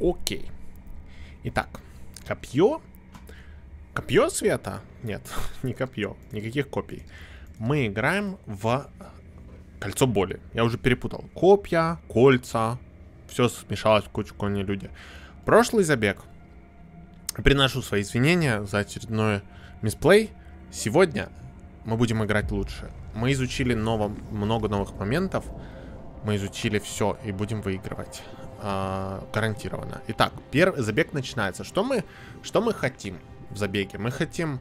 Окей. Итак, копье. Копье света? Нет, не копье. Никаких копий. Мы играем в кольцо боли. Я уже перепутал. Копья, кольца. Все смешалось в кучу кони люди. Прошлый забег. Приношу свои извинения за очередной мисплей. Сегодня мы будем играть лучше. Мы изучили ново, много новых моментов. Мы изучили все и будем выигрывать. А, гарантированно. Итак, первый забег начинается. Что мы, что мы хотим в забеге? Мы хотим...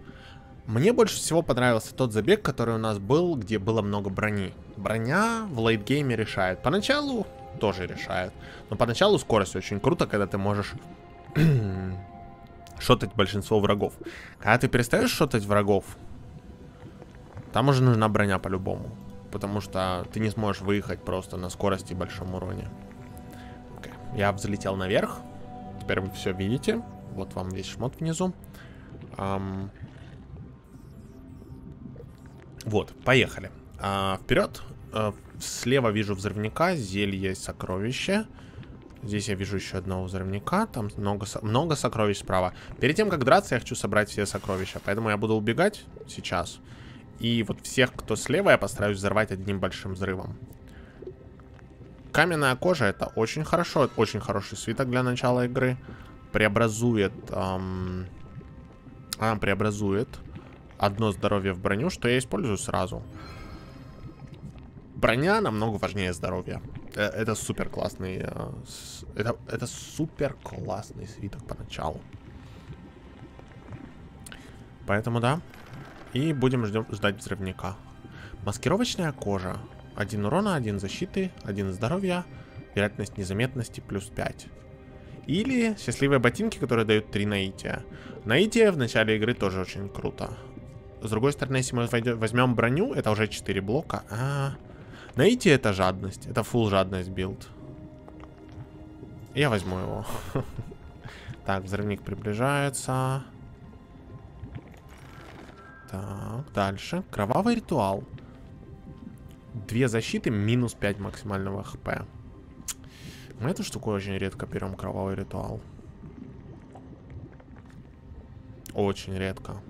Мне больше всего понравился тот забег, который у нас был, где было много брони. Броня в лейтгейме решает. Поначалу тоже решает. Но поначалу скорость очень круто, когда ты можешь шотать большинство врагов. Когда ты перестаешь шотать врагов, там уже нужна броня по-любому. Потому что ты не сможешь выехать просто на скорости и большом уроне. Я взлетел наверх. Теперь вы все видите. Вот вам весь шмот внизу. Um... Вот, поехали. А, вперед. А, слева вижу взрывника, зелье, сокровище. Здесь я вижу еще одного взрывника. Там много, много сокровищ справа. Перед тем, как драться, я хочу собрать все сокровища. Поэтому я буду убегать сейчас. И вот всех, кто слева, я постараюсь взорвать одним большим взрывом. Каменная кожа это очень хорошо. Очень хороший свиток для начала игры. Преобразует... Эм... А, преобразует одно здоровье в броню, что я использую сразу. Броня намного важнее здоровья. Э, это супер классный... Э, это, это супер классный свиток поначалу. Поэтому да, и будем ждем, ждать взрывника. Маскировочная кожа. Один урона, один защиты, один здоровья. Вероятность незаметности плюс 5. Или счастливые ботинки, которые дают 3 наития. Наитие в начале игры тоже очень круто. С другой стороны, если мы возьмем броню, это уже 4 блока. А, -а, -а. Наитие это жадность. Это full жадность билд. Я возьму его. Так, взрывник приближается. Так, дальше. Кровавый ритуал. Две защиты, минус 5 максимального хп. Мы эту штуку очень редко берем, кровавый ритуал. Очень редко.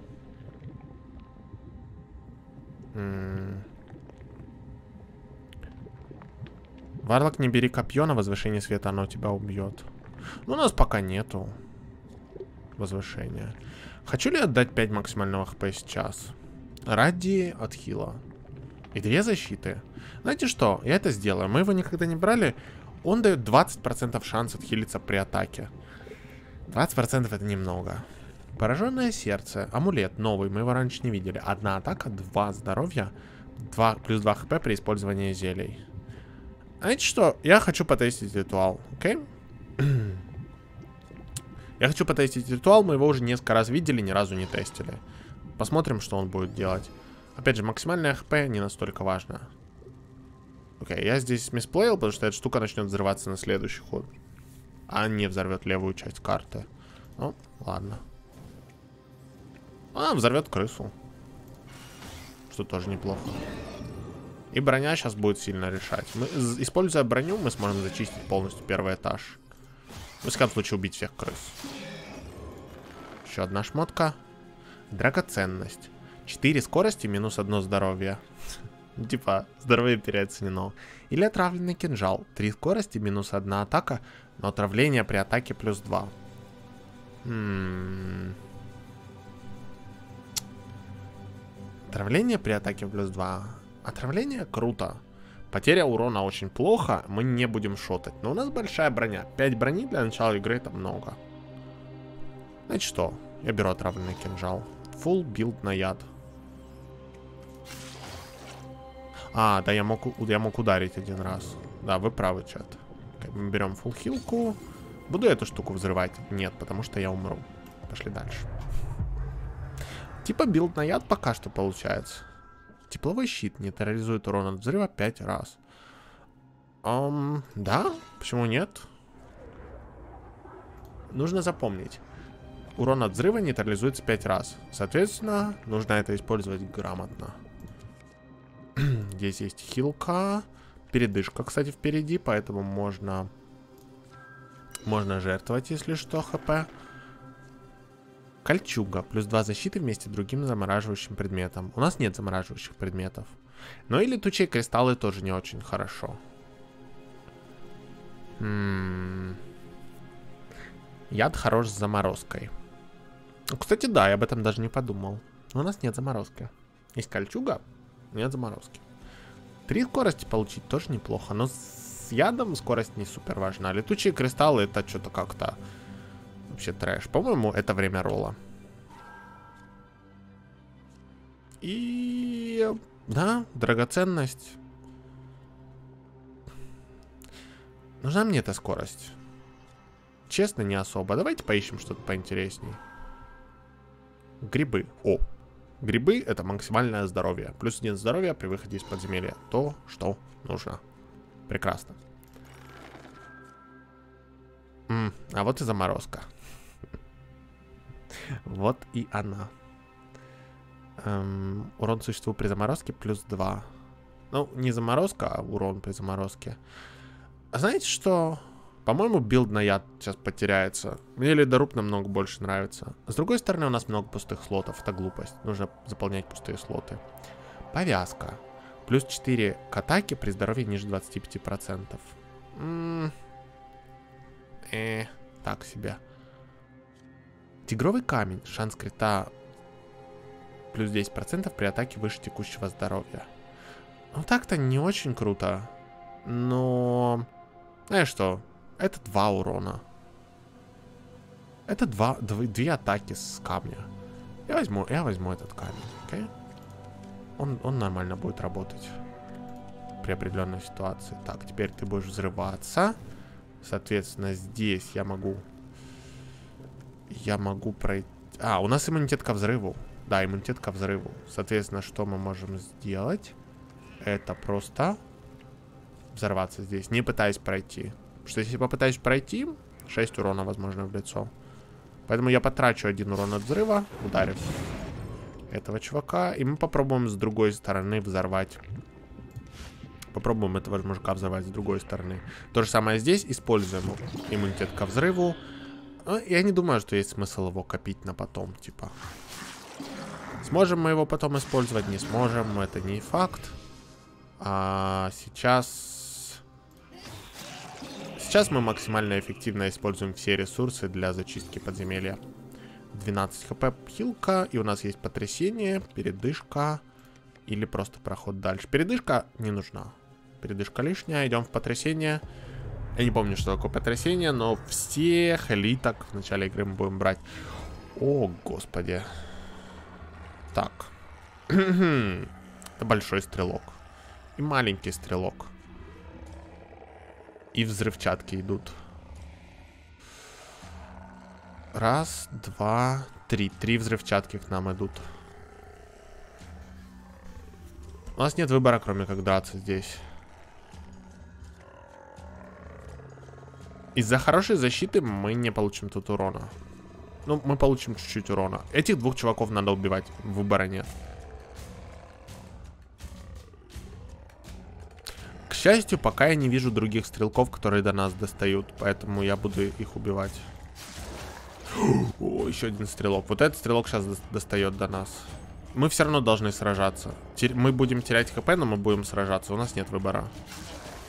Варлок, не бери копье на возвышение света, оно тебя убьет. Ну, у нас пока нету возвышения. Хочу ли отдать 5 максимального хп сейчас? Ради отхила. И две защиты. Знаете что? Я это сделаю. Мы его никогда не брали. Он дает 20% шанс отхилиться при атаке. 20% это немного. Пораженное сердце. Амулет новый. Мы его раньше не видели. Одна атака, два здоровья. 2, плюс 2 хп при использовании зелий. Знаете что? Я хочу потестить ритуал. Окей? Okay? Я хочу потестить ритуал, мы его уже несколько раз видели, ни разу не тестили. Посмотрим, что он будет делать. Опять же, максимальная хп не настолько важно. Окей, я здесь мисплеил, потому что эта штука начнет взрываться на следующий ход. А не взорвет левую часть карты. Ну, ладно. А, взорвет крысу. Что тоже неплохо. И броня сейчас будет сильно решать. Мы, используя броню, мы сможем зачистить полностью первый этаж. В всяком случае, убить всех крыс. Еще одна шмотка. Драгоценность. 4 скорости, минус 1 здоровье. Типа, здоровье переоценено. Или отравленный кинжал. 3 скорости, минус 1 атака, но отравление при атаке плюс 2. М Отравление при атаке плюс 2. Отравление круто. Потеря урона очень плохо, мы не будем шотать. Но у нас большая броня. 5 брони для начала игры это много. Значит что, я беру отравленный кинжал. Full билд на яд. А, да, я мог, я мог ударить один раз. Да, вы правы, чат. Мы берем full хилку. Буду эту штуку взрывать? Нет, потому что я умру. Пошли дальше. Типа билд на яд пока что получается. Тепловой щит нейтрализует урон от взрыва 5 раз. Эм, да, почему нет? Нужно запомнить. Урон от взрыва нейтрализуется 5 раз. Соответственно, нужно это использовать грамотно. Здесь есть хилка. Передышка, кстати, впереди, поэтому можно Можно жертвовать, если что, хп. Кольчуга. Плюс 2 защиты вместе с другим замораживающим предметом. У нас нет замораживающих предметов. Но и летучие кристаллы тоже не очень хорошо. М м-м. -м -м. Яд хорош с заморозкой. Кстати, да, я об этом даже не подумал. Но у нас нет заморозки. Есть кольчуга, нет заморозки. Три скорости получить тоже неплохо, но с ядом скорость не супер важна. Летучие кристаллы это что-то как-то вообще трэш. По-моему, это время ролла. И... Да, драгоценность. Нужна мне эта скорость. Честно, не особо. Давайте поищем что-то поинтересней. Грибы. О, грибы это максимальное здоровье. Плюс один здоровья при выходе из подземелья. То, что нужно. Прекрасно. М а вот и заморозка. Вот и она. Эм, урон существует при заморозке плюс 2. Ну, не заморозка, а урон при заморозке. А знаете что? По-моему, билд на яд сейчас потеряется. Мне ледоруб намного больше нравится. С другой стороны, у нас много пустых слотов. Это глупость. Нужно заполнять пустые слоты. Повязка. Плюс 4 к атаке при здоровье ниже 25%. М -м э, так себе. Тигровый камень. Шанс крита плюс 10% при атаке выше текущего здоровья. Ну так-то не очень круто. Но... Знаешь что? Это два урона. Это два, дв, две атаки с камня. Я возьму, я возьму этот камень, окей? Okay? Он, он нормально будет работать при определенной ситуации. Так, теперь ты будешь взрываться. Соответственно, здесь я могу... Я могу пройти... А, у нас иммунитет ко взрыву. Да, иммунитет ко взрыву. Соответственно, что мы можем сделать? Это просто взорваться здесь, не пытаясь пройти. Что если попытаюсь пройти, 6 урона, возможно, в лицо. Поэтому я потрачу один урон от взрыва, ударив этого чувака. И мы попробуем с другой стороны взорвать. Попробуем этого мужика взорвать с другой стороны. То же самое здесь. Используем иммунитет ко взрыву. Но я не думаю, что есть смысл его копить на потом, типа. Сможем мы его потом использовать, не сможем, это не факт. А сейчас... Сейчас мы максимально эффективно используем все ресурсы для зачистки подземелья. 12 хп хилка, и у нас есть потрясение, передышка или просто проход дальше. Передышка не нужна. Передышка лишняя, идем в потрясение. Я не помню, что такое потрясение, но всех элиток в начале игры мы будем брать. О, господи. Так. Это большой стрелок. И маленький стрелок. И взрывчатки идут. Раз, два, три. Три взрывчатки к нам идут. У нас нет выбора, кроме как драться здесь. Из-за хорошей защиты мы не получим тут урона. Ну, мы получим чуть-чуть урона. Этих двух чуваков надо убивать. Выбора нет. К счастью, пока я не вижу других стрелков, которые до нас достают. Поэтому я буду их убивать. О, еще один стрелок. Вот этот стрелок сейчас достает до нас. Мы все равно должны сражаться. Мы будем терять хп, но мы будем сражаться. У нас нет выбора.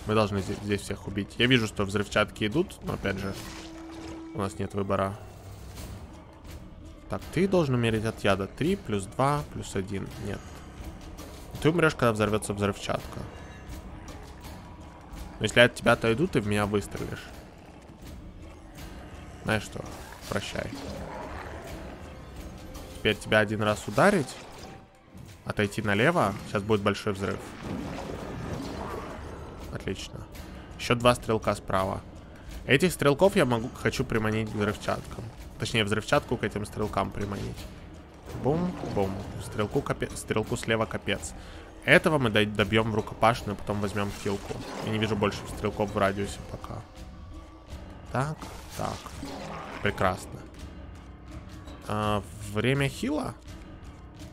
Мы должны здесь, здесь всех убить. Я вижу, что взрывчатки идут, но опять же, у нас нет выбора. Так, ты должен умереть от яда. 3 плюс 2 плюс 1. Нет. Ты умрешь, когда взорвется взрывчатка. Но если от тебя отойду, ты в меня выстрелишь. Знаешь что? Прощай. Теперь тебя один раз ударить. Отойти налево. Сейчас будет большой взрыв. Отлично. Еще два стрелка справа. Этих стрелков я могу, хочу приманить к взрывчаткам. Точнее, взрывчатку к этим стрелкам приманить. Бум-бум. Стрелку, капе... Стрелку слева капец. Этого мы добьем в рукопашную, потом возьмем хилку. Я не вижу больше стрелков в радиусе пока. Так, так. Прекрасно. А, время хила.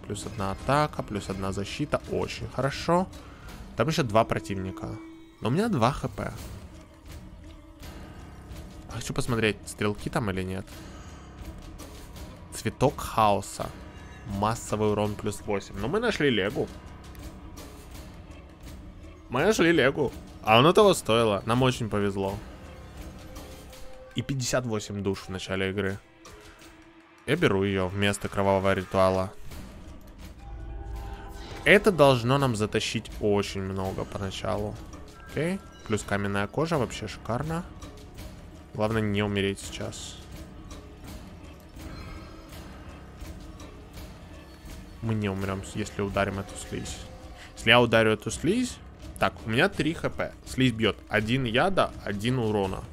Плюс одна атака, плюс одна защита. Очень хорошо. Там еще два противника. Но у меня два хп. А хочу посмотреть, стрелки там или нет. Цветок хаоса. Массовый урон плюс 8. Но мы нашли Легу. Мы нашли Легу. А оно того стоило. Нам очень повезло. И 58 душ в начале игры. Я беру ее вместо кровавого ритуала. Это должно нам затащить очень много поначалу. Окей. Плюс каменная кожа вообще шикарно. Главное не умереть сейчас. Мы не умрем, если ударим эту слизь. Если я ударю эту слизь... Так, у меня 3 хп. Слизь бьет. Один яда, один урона.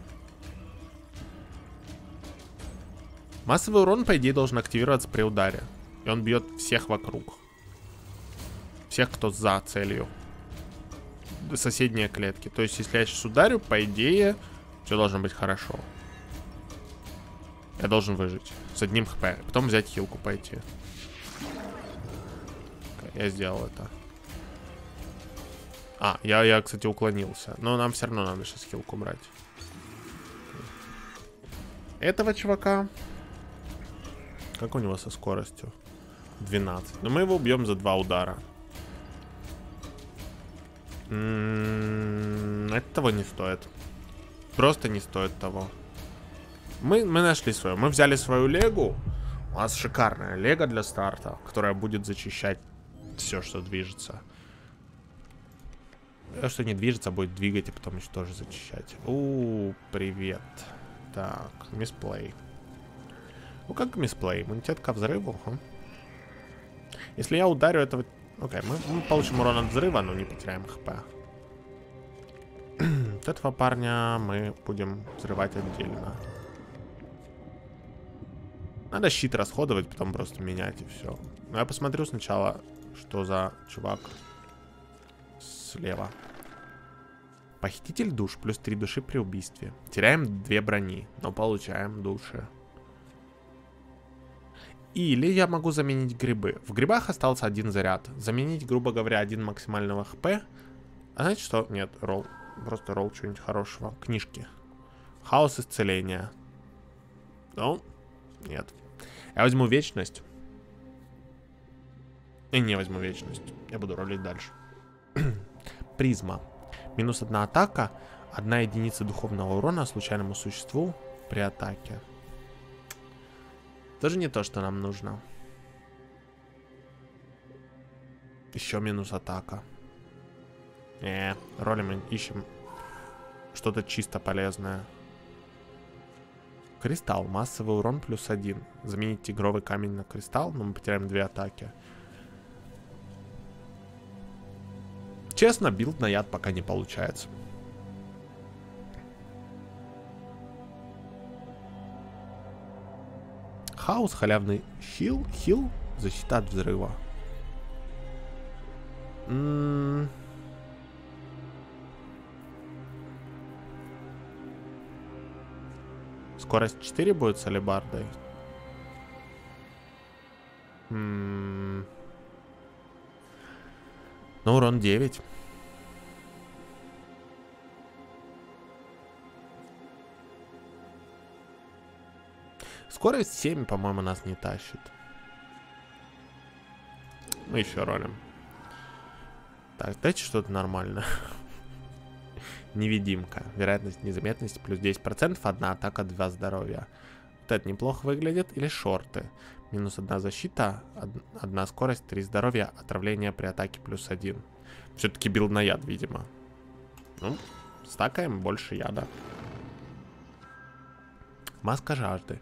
Массовый урон, по идее, должен активироваться при ударе. И он бьет всех вокруг. Всех, кто за целью. Соседние клетки. То есть, если я сейчас ударю, по идее, все должно быть хорошо. Я должен выжить. С одним хп. Потом взять хилку пойти. Я сделал это. А, я, я, кстати, уклонился. Но нам все равно надо сейчас хилку брать. Этого чувака как у него со скоростью? 12. Но мы его убьем за два удара. М м-м, -м этого не стоит. Просто не стоит того. Мы, мы нашли свою. Мы взяли свою легу. У нас шикарная лего для старта, которая будет зачищать все, что движется. Все, что не движется, будет двигать и потом еще тоже зачищать. У, привет. Так, мисплей. Ну, как мисплей. Иммунитет ко взрыву. Ага. Если я ударю этого... Окей, мы, мы получим урон от взрыва, но не потеряем хп. вот этого парня мы будем взрывать отдельно. Надо щит расходовать, потом просто менять и все. Но я посмотрю сначала, что за чувак слева. Похититель душ, плюс 3 души при убийстве. Теряем 2 брони, но получаем души. Или я могу заменить грибы. В грибах остался один заряд. Заменить, грубо говоря, один максимального хп. А знаете что? Нет, ролл. Просто ролл чего-нибудь хорошего. Книжки. Хаос исцеления. Ну, нет. Я возьму вечность. И не возьму вечность. Я буду ролить дальше. Призма. Минус одна атака. Одна единица духовного урона случайному существу при атаке. Тоже не то, что нам нужно. Еще минус атака. Не, ролим, ищем что-то чисто полезное. Кристалл. Массовый урон плюс один. Заменить тигровый камень на кристалл, но мы потеряем две атаки. Честно, билд на яд пока не получается. Хаос, халявный хил, хил, защита от взрыва. М -м Скорость 4 будет с алибардой. М ну, урон 9. Скорость 7, по-моему, нас не тащит. Мы еще ролим. Так, дайте что-то нормально. Невидимка. Вероятность незаметности плюс 10%. Одна атака, два здоровья. Вот это неплохо выглядит. Или шорты. Минус одна защита, од одна скорость, три здоровья, отравление при атаке плюс один. Все-таки билд на яд, видимо. Ну, стакаем больше яда. Маска жажды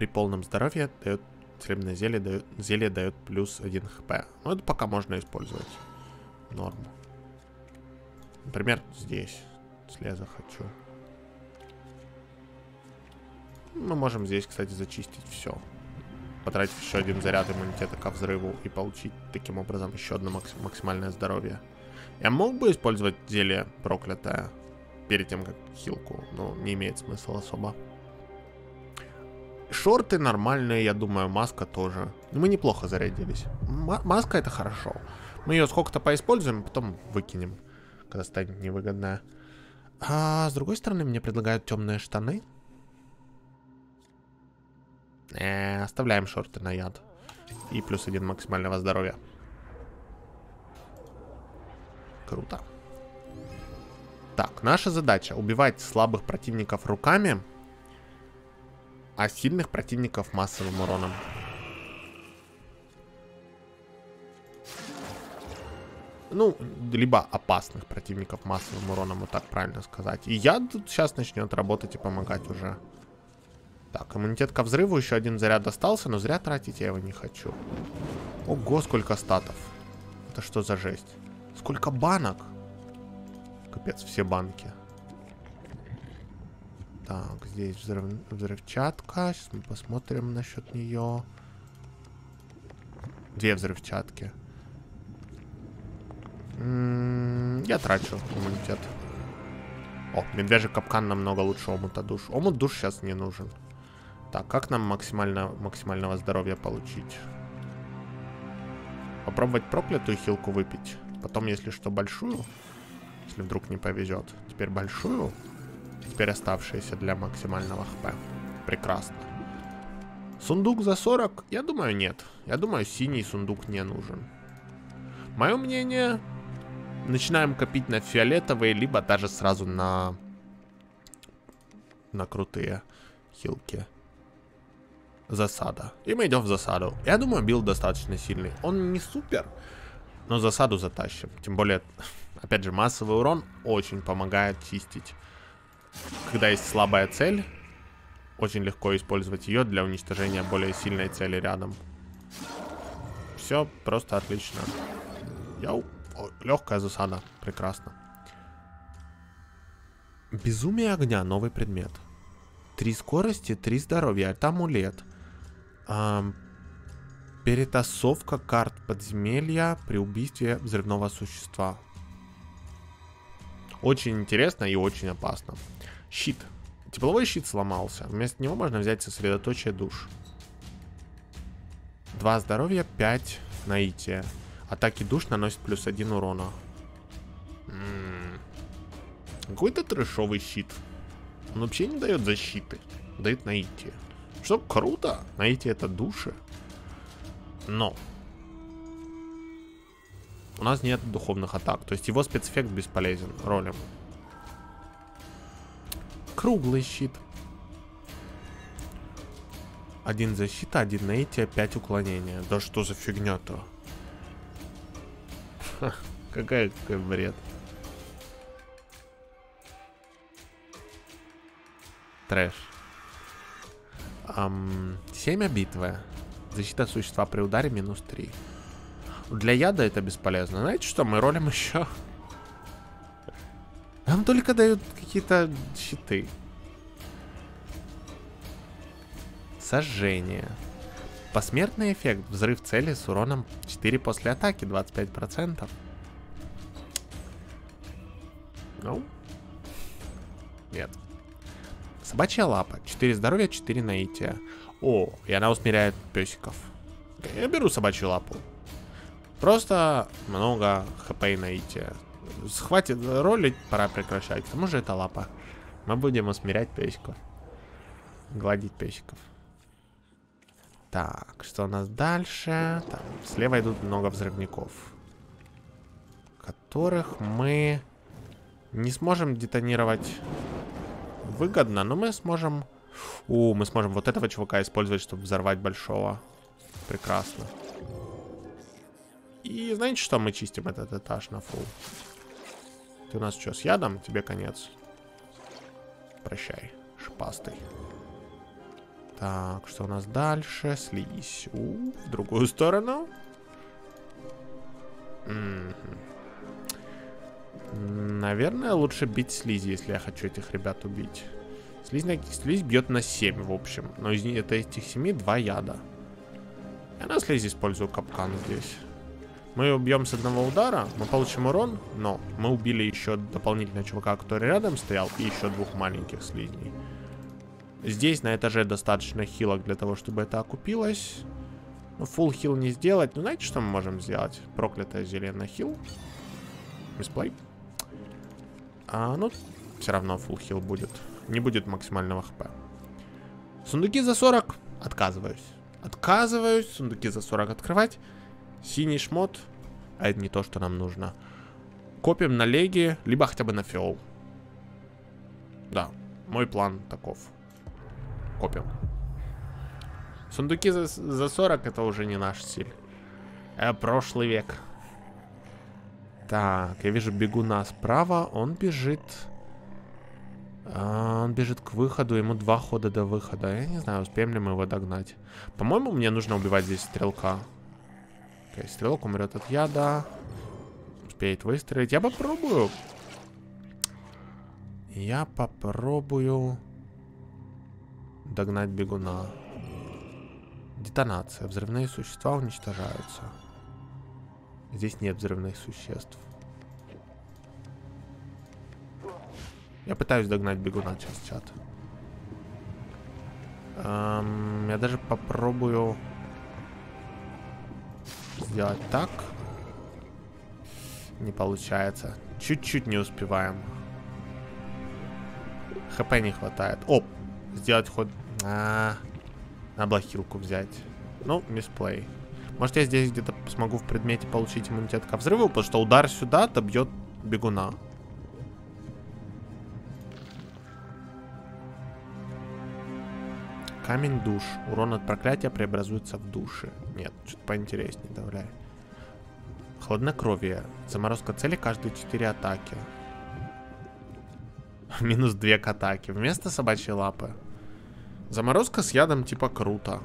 при полном здоровье дает целебное зелье, дает, зелье дает плюс 1 хп. Ну, это пока можно использовать. Норм. Например, здесь. Если я захочу. Мы можем здесь, кстати, зачистить все. Потратить еще один заряд иммунитета ко взрыву и получить таким образом еще одно максимальное здоровье. Я мог бы использовать зелье проклятое перед тем, как хилку, но не имеет смысла особо. Шорты нормальные, я думаю, маска тоже. Мы неплохо зарядились. М маска это хорошо. Мы ее сколько-то поиспользуем, потом выкинем, когда станет невыгодная. А с другой стороны, мне предлагают темные штаны. Э, оставляем шорты на яд. И плюс один максимального здоровья. Круто. Так, наша задача убивать слабых противников руками, а сильных противников массовым уроном. Ну, либо опасных противников массовым уроном, вот так правильно сказать. И я тут сейчас начнет работать и помогать уже. Так, иммунитет ко взрыву, еще один заряд остался, но зря тратить я его не хочу. Ого, сколько статов. Это что за жесть? Сколько банок? Капец, все банки. Так, здесь взрыв... взрывчатка. Сейчас мы посмотрим насчет нее. Две взрывчатки. М м-м, -м я трачу иммунитет. О, медвежий капкан намного лучше омута душ. Омут душ сейчас не нужен. Так, как нам максимально, максимального здоровья получить? Попробовать проклятую хилку выпить. Потом, если что, большую. Если вдруг не повезет. Теперь большую. Теперь оставшиеся для максимального хп. Прекрасно. Сундук за 40? Я думаю, нет. Я думаю, синий сундук не нужен. Мое мнение, начинаем копить на фиолетовые, либо даже сразу на, на крутые хилки. Засада. И мы идем в засаду. Я думаю, билд достаточно сильный. Он не супер, но засаду затащим. Тем более, опять же, массовый урон очень помогает чистить. Когда есть слабая цель, очень легко использовать ее для уничтожения более сильной цели рядом. Все просто отлично. О, легкая засада. Прекрасно. Безумие огня. Новый предмет. Три скорости, три здоровья. Это амулет. Эм, Перетасовка карт подземелья при убийстве взрывного существа. Очень интересно и очень опасно. Щит. Тепловой щит сломался. Вместо него можно взять сосредоточие душ. Два здоровья, 5 наития. Атаки душ наносят плюс один урона. М-м. Какой-то трэшовый щит. Он вообще не дает защиты. Дает наитие. Что круто. Наитие это души. Но у нас нет духовных атак. То есть его спецэффект бесполезен ролем. Круглый щит. Один защита, один наитие, пять уклонения. Да что за фигня-то? Какая, какой бред. Трэш. Um, семя битвы. Защита существа при ударе минус 3. Для яда это бесполезно. Знаете что, мы ролим еще. Нам только дают какие-то щиты. Сожжение. Посмертный эффект. Взрыв цели с уроном 4 после атаки, 25%. Ну? Нет. Собачья лапа. 4 здоровья, 4 наития. О, и она усмиряет песиков. Я беру собачью лапу. Просто много хп и наития. Хватит ролить, пора прекращать. К тому же это лапа. Мы будем усмирять песиков. Гладить песиков. Так, что у нас дальше? Там, слева идут много взрывников. Которых мы не сможем детонировать выгодно, но мы сможем у, мы сможем вот этого чувака использовать, чтобы взорвать большого. Прекрасно. И знаете что? Мы чистим этот этаж на фул. Ты у нас что, с ядом? Тебе конец. Прощай, шипастый. Так, что у нас дальше? Слизь. У, в другую сторону. М -м -м. Наверное, лучше бить слизи, если я хочу этих ребят убить. Слизь, на... слизь бьет на 7, в общем. Но из это этих 7 2 яда. Я на слизь использую капкан здесь. Мы убьем с одного удара, мы получим урон, но мы убили еще дополнительно чувака, который рядом стоял, и еще двух маленьких слизней. Здесь на этаже достаточно хилок для того, чтобы это окупилось. Ну, фул хил не сделать. Ну, знаете, что мы можем сделать? Проклятое зелье на хил. Мисплей. А, ну, все равно фул хил будет не будет максимального хп. Сундуки за 40. Отказываюсь. Отказываюсь. Сундуки за 40 открывать. Синий шмот. А это не то, что нам нужно. Копим на леги, либо хотя бы на фиол. Да, мой план таков. Копим. Сундуки за, за 40 это уже не наш стиль. Это прошлый век. Так, я вижу бегуна справа. Он бежит... А, он бежит к выходу. Ему два хода до выхода. Я не знаю, успеем ли мы его догнать. По-моему, мне нужно убивать здесь стрелка. Окей, стрелок умрет от яда. Успеет выстрелить. Я попробую. Я попробую догнать бегуна. Детонация. Взрывные существа уничтожаются. Здесь нет взрывных существ. Я пытаюсь догнать бегуна через чат. Эм, я даже попробую сделать так. Не получается. Чуть-чуть не успеваем. ХП не хватает. Оп! Сделать ход... А -а -а. На блохилку взять. Ну, мисплей. Может, я здесь где-то смогу в предмете получить иммунитет ко взрыву, потому что удар сюда добьет бегуна. Камень душ. Урон от проклятия преобразуется в души. Нет, что-то поинтереснее, давай. Хладнокровие. Заморозка цели каждые 4 атаки. Минус 2 к атаке. Вместо собачьей лапы. Заморозка с ядом типа круто.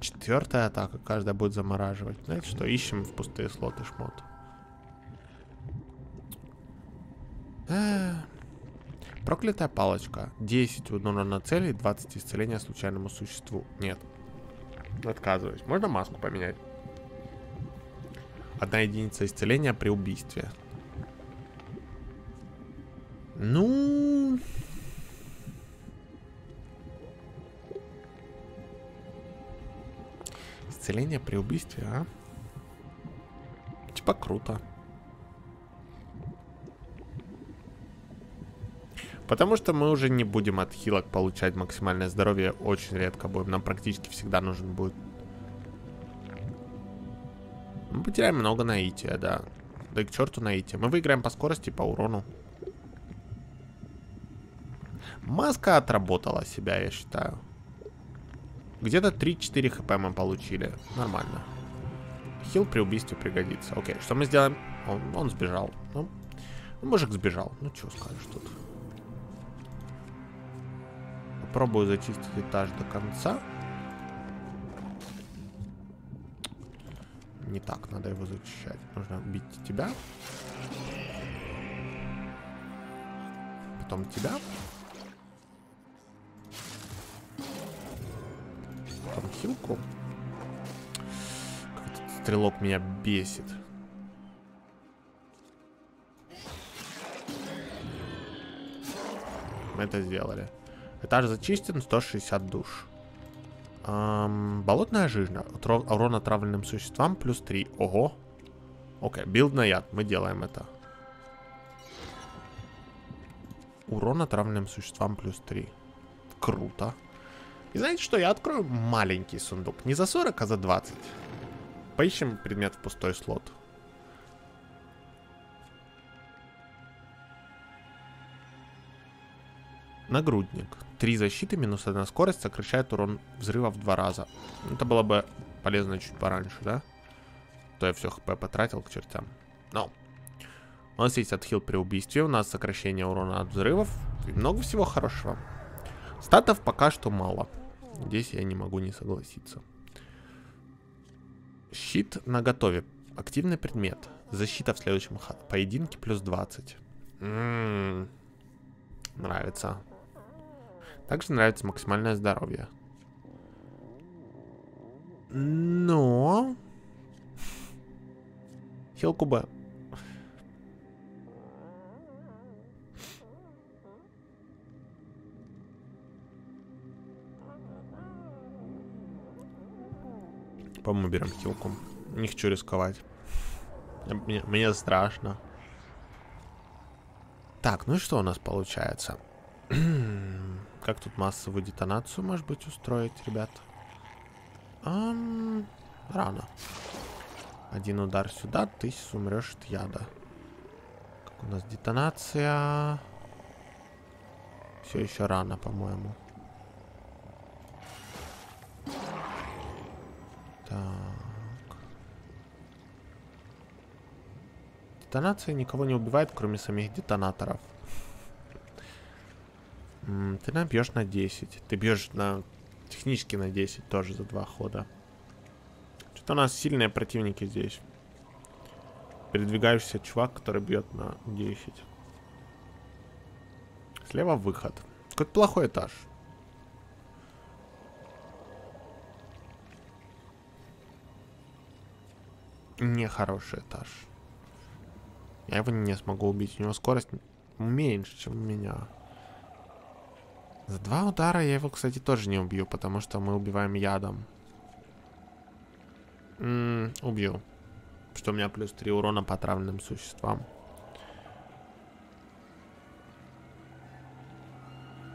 Четвертая атака, каждая будет замораживать. Знаете что, ищем в пустые слоты шмот. Проклятая палочка. 10 урона цели, 20 исцеления случайному существу. Нет. Отказываюсь. Можно маску поменять? Одна единица исцеления при убийстве. Ну... Исцеление при убийстве, а? Типа круто. Потому что мы уже не будем от хилок получать максимальное здоровье. Очень редко будем. Нам практически всегда нужен будет. Мы потеряем много наития, да. Да и к черту наития. Мы выиграем по скорости, по урону. Маска отработала себя, я считаю. Где-то 3-4 хп мы получили. Нормально. Хил при убийстве пригодится. Окей, что мы сделаем? Он, он сбежал. Ну, мужик сбежал. Ну, что скажешь тут. Попробую зачистить этаж до конца. Не так, надо его зачищать. Нужно убить тебя. Потом тебя. Там хилку. Стрелок меня бесит. Мы это сделали. Этаж зачистен, 160 душ. Эм, болотная жижня. Урон отравленным существам плюс 3. Ого. Окей, билд на яд. Мы делаем это. Урон отравленным существам плюс 3. Круто. И знаете что, я открою маленький сундук. Не за 40, а за 20. Поищем предмет в пустой слот. Нагрудник. Три защиты, минус одна скорость, сокращает урон взрыва в два раза. Это было бы полезно чуть пораньше, да? То я все хп потратил к чертям. Но. У нас есть отхил при убийстве, у нас сокращение урона от взрывов. И много всего хорошего. Статов пока что мало. Здесь я не могу не согласиться. Щит на готове. Активный предмет. Защита в следующем поединке плюс 20. М -м -м. Нравится. Также нравится максимальное здоровье. Но... Хилку Б. По-моему, берем хилку. Не хочу рисковать. Мне, мне страшно. Так, ну и что у нас получается? как тут массовую детонацию, может быть, устроить, ребят? Ам, рано. Один удар сюда, ты умрешь от яда. Как у нас детонация? Все еще рано, по-моему. Так. Детонация никого не убивает, кроме самих детонаторов. Ты набьешь на 10. Ты бьешь на технически на 10 тоже за два хода. Что-то у нас сильные противники здесь. Передвигающийся чувак, который бьет на 10. Слева выход. Какой-то плохой этаж. Нехороший этаж. Я его не смогу убить. У него скорость меньше, чем у меня. За два удара я его, кстати, тоже не убью, потому что мы убиваем ядом. М -м, убью. Что у меня плюс 3 урона по травленным существам.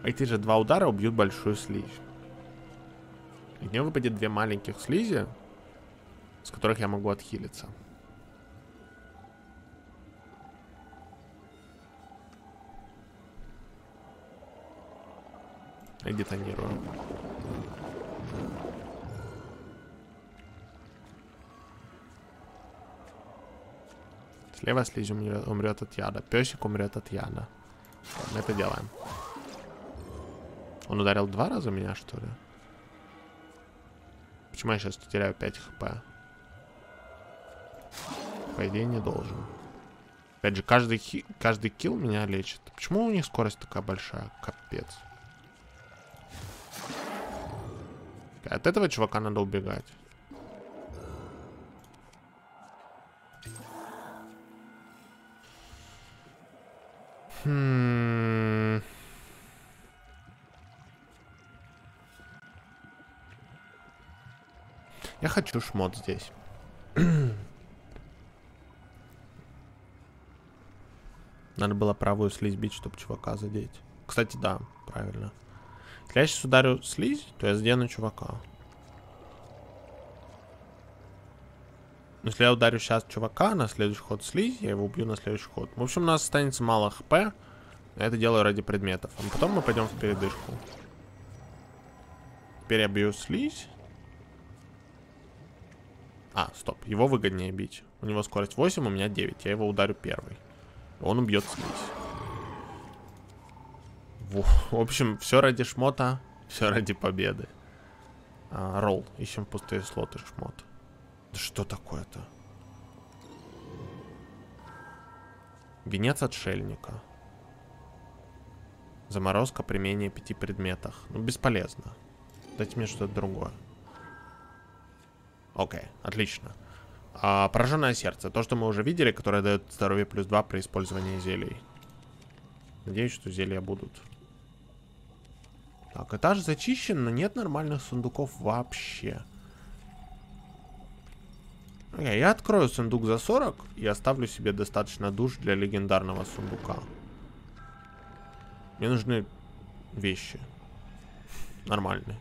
Эти же два удара убьют большую слизь. Из нее выпадет две маленьких слизи, с которых я могу отхилиться. Детонирую. Слева слизь умрет, умрет от яда. Песик умрет от яда. Мы это делаем. Он ударил два раза меня, что ли? Почему я сейчас теряю 5 хп? По идее, не должен. Опять же, каждый, каждый килл меня лечит. Почему у них скорость такая большая? Капец. От этого чувака надо убегать. Хм... Я хочу шмот здесь. Надо было правую слизь бить, чтобы чувака задеть. Кстати, да, правильно. Если я сейчас ударю слизь, то я задену чувака. Но если я ударю сейчас чувака на следующий ход слизь, я его убью на следующий ход. В общем, у нас останется мало хп. Я это делаю ради предметов. А потом мы пойдем в передышку. Теперь я бью слизь. А, стоп. Его выгоднее бить. У него скорость 8, у меня 9. Я его ударю первый. Он убьет слизь. В общем, все ради шмота, все ради победы. А, ролл. Ищем пустые слоты шмот. Да что такое-то? Венец отшельника. Заморозка при менее пяти предметах. Ну, бесполезно. Дайте мне что-то другое. Окей, отлично. А, пораженное сердце. То, что мы уже видели, которое дает здоровье плюс 2 при использовании зелий. Надеюсь, что зелья будут. Так, этаж зачищен, но нет нормальных сундуков вообще. Okay, я открою сундук за 40 и оставлю себе достаточно душ для легендарного сундука. Мне нужны вещи. Нормальные.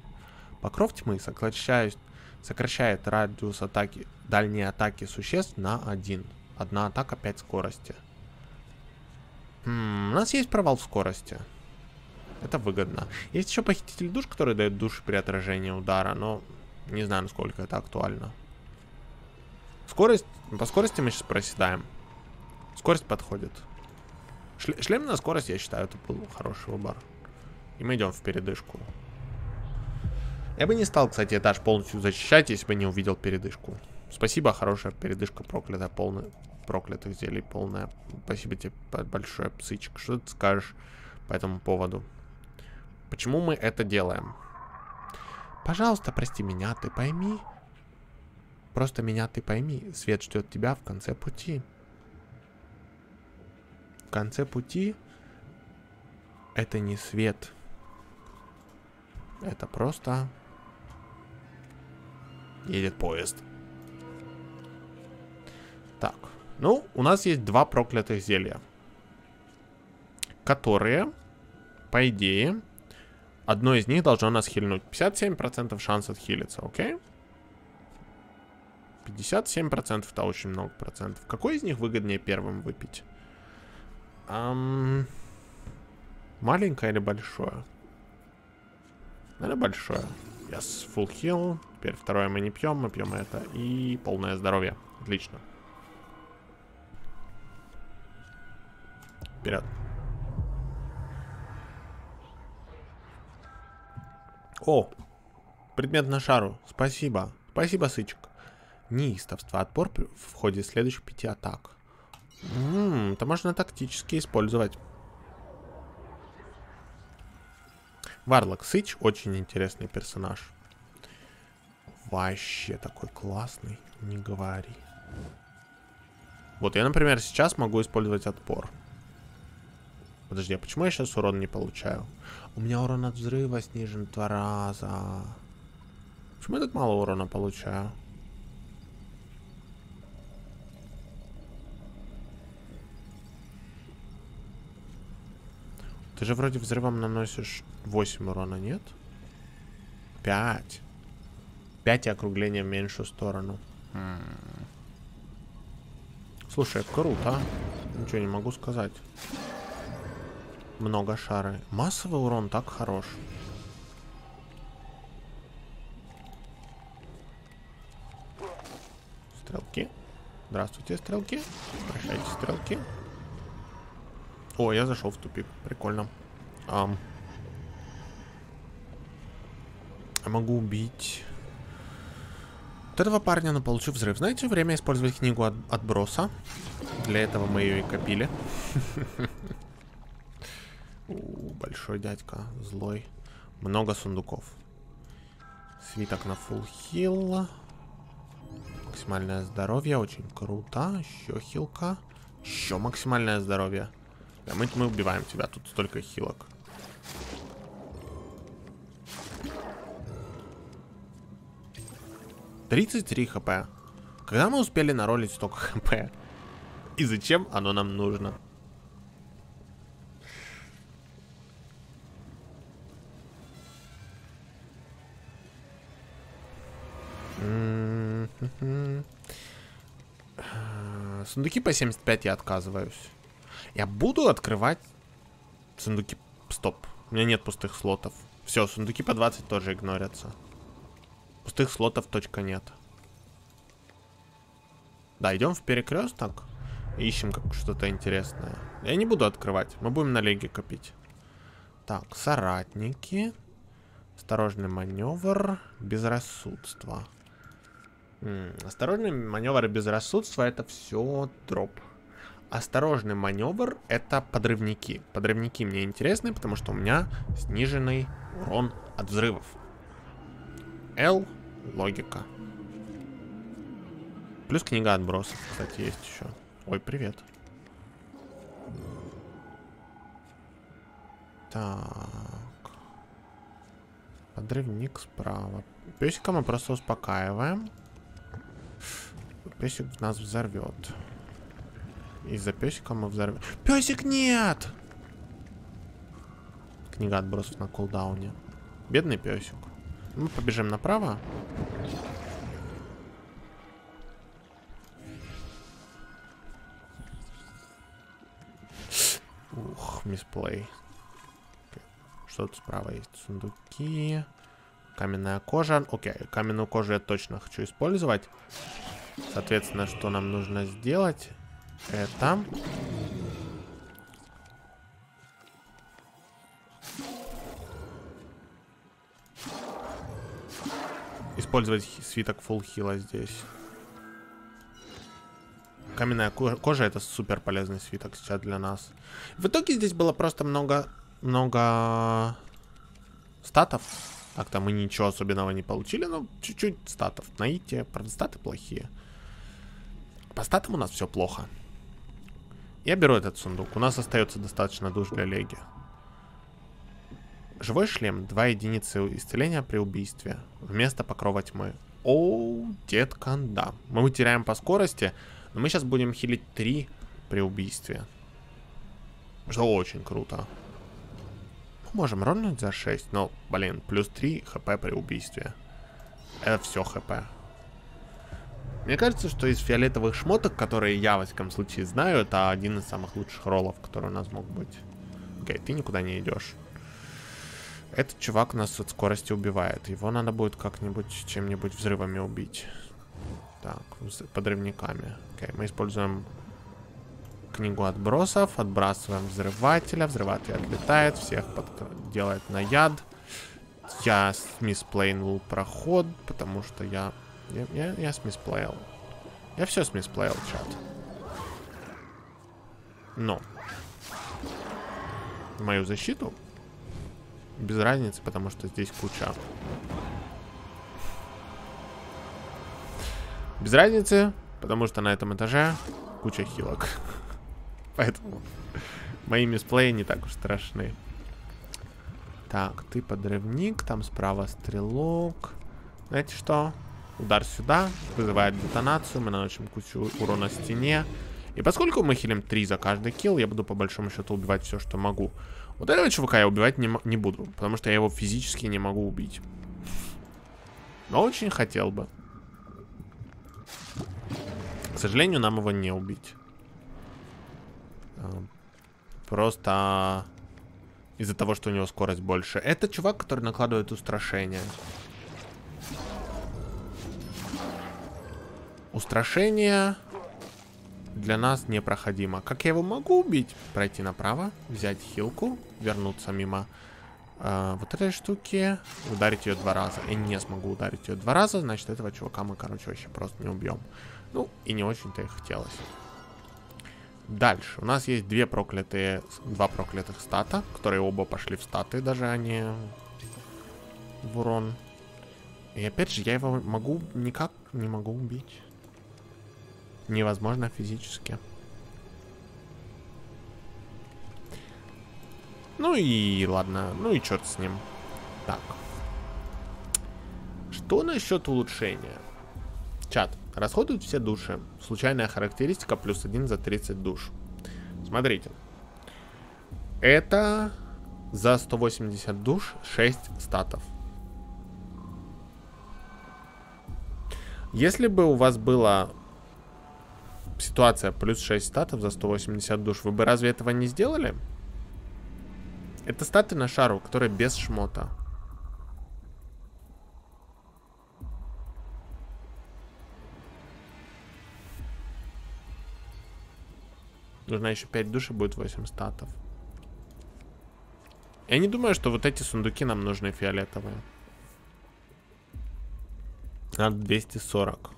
Покров тьмы сокращает, сокращает радиус атаки, дальней атаки существ на 1. Одна атака 5 скорости. Хм, у нас есть провал в скорости. Это выгодно. Есть еще похититель душ, который дает души при отражении удара, но не знаю, насколько это актуально. Скорость, по скорости мы сейчас проседаем. Скорость подходит. Шле шлем на скорость, я считаю, это был хороший выбор. И мы идем в передышку. Я бы не стал, кстати, этаж полностью защищать, если бы не увидел передышку. Спасибо, хорошая передышка проклятая, полная проклятых зелий, полная. Спасибо тебе большое, псычек. Что ты скажешь по этому поводу? Почему мы это делаем? Пожалуйста, прости меня, ты пойми. Просто меня ты пойми. Свет ждет тебя в конце пути. В конце пути это не свет. Это просто едет поезд. Так, ну, у нас есть два проклятых зелья. которые, по идее, одно из них должно нас хильнуть. 57% шанс отхилиться, окей? 57% это очень много процентов. Какой из них выгоднее первым выпить? Um, маленькое или большое? Наверное, большое. Yes, full heal. Теперь второе мы не пьем, мы пьем это. И полное здоровье. Отлично. Вперед. О, предмет на шару. Спасибо. Спасибо, сычек. Неистовство. Отпор в ходе следующих пяти атак. Ммм, это можно тактически использовать. Варлок Сыч очень интересный персонаж. Вообще такой классный, не говори. Вот я, например, сейчас могу использовать отпор. Подожди, а почему я сейчас урон не получаю? У меня урон от взрыва снижен два раза. Почему я так мало урона получаю? Ты же вроде взрывом наносишь 8 урона, нет? 5. 5 и округление в меньшую сторону. М Слушай, круто. Ничего не могу сказать. Много шары. Массовый урон так хорош. Стрелки. Здравствуйте, стрелки. Прощайте, стрелки. О, я зашел в тупик. Прикольно. Ам. Я могу убить... Вот этого парня, но получу взрыв. Знаете, время использовать книгу от отброса. Для этого мы ее и копили. Большой дядька, злой. Много сундуков. Свиток на фулл хил. Максимальное здоровье, очень круто. Еще хилка. Еще максимальное здоровье. Да, мы, мы убиваем тебя, тут столько хилок. Тридцать три хп. Когда мы успели наролить столько хп? И зачем оно нам нужно? Сундуки по 75 я отказываюсь. Я буду открывать сундуки... Стоп. У меня нет пустых слотов. Все, сундуки по 20 тоже игнорятся. Пустых слотов точка нет. Да, идем в перекресток. Ищем как что-то интересное. Я не буду открывать. Мы будем на леге копить. Так, соратники. Осторожный маневр. Безрассудство. Осторожный маневр и безрассудство это все дроп. Осторожный маневр это подрывники. Подрывники мне интересны, потому что у меня сниженный урон от взрывов. L логика. Плюс книга отбросов, кстати, есть еще. Ой, привет. Так. Подрывник справа. Песика мы просто успокаиваем. Песик нас взорвет. Из-за песика мы взорвем. Песик нет! Книга отбросов на кулдауне. Бедный песик. Мы побежим направо. Ух, мисплей. Что тут справа есть? Сундуки. Каменная кожа. Окей, каменную кожу я точно хочу использовать. Соответственно, что нам нужно сделать? Это... Использовать свиток фулл хила здесь. Каменная кожа, это супер полезный свиток сейчас для нас. В итоге здесь было просто много, много статов. Так-то мы ничего особенного не получили, но чуть-чуть статов. Наите, правда, статы плохие. По статам у нас все плохо. Я беру этот сундук. У нас остается достаточно душ для леги. Живой шлем. Два единицы исцеления при убийстве. Вместо покрова тьмы. О, детка, да. Мы теряем по скорости, но мы сейчас будем хилить 3 при убийстве. Что очень круто. Можем ронуть за 6, но, блин, плюс 3 хп при убийстве. Это все хп. Мне кажется, что из фиолетовых шмоток, которые я, во всяком случае, знаю, это один из самых лучших роллов, которые у нас могут быть. Окей, ты никуда не идешь. Этот чувак нас от скорости убивает. Его надо будет как-нибудь чем-нибудь взрывами убить. Так, подрывниками. Окей, мы используем книгу отбросов, отбрасываем взрывателя, взрыватель отлетает, всех под... делает на яд. Я смисплейнул проход, потому что я... Я, я, я смисплеил. Я все смисплеил, чат. Но. Мою защиту без разницы, потому что здесь куча. Без разницы, потому что на этом этаже куча хилок. Поэтому мои мисплеи не так уж страшны. Так, ты подрывник, там справа стрелок. Знаете что? Удар сюда, вызывает детонацию, мы наносим кучу урона стене. И поскольку мы хилим 3 за каждый килл, я буду по большому счету убивать все, что могу. Вот этого чувака я убивать не, не буду, потому что я его физически не могу убить. Но очень хотел бы. К сожалению, нам его не убить. А, просто из-за того, что у него скорость больше. Это чувак, который накладывает устрашение. Устрашение для нас непроходимо. Как я его могу убить? Пройти направо, взять хилку, вернуться мимо э, вот этой штуки, ударить ее два раза. Я не смогу ударить ее два раза, значит этого чувака мы, короче, вообще просто не убьем. Ну, и не очень-то и хотелось. Дальше. У нас есть две проклятые, два проклятых стата, которые оба пошли в статы, даже они а в урон. И опять же, я его могу, никак не могу убить. Невозможно физически. Ну и ладно, ну и черт с ним. Так. Что насчет улучшения? Чат. Расходуют все души. Случайная характеристика плюс один за 30 душ. Смотрите. Это за 180 душ 6 статов. Если бы у вас была ситуация плюс 6 статов за 180 душ, вы бы разве этого не сделали? Это статы на шару, которые без шмота. Нужна еще 5 душ и будет 8 статов. Я не думаю, что вот эти сундуки нам нужны фиолетовые. Надо 240.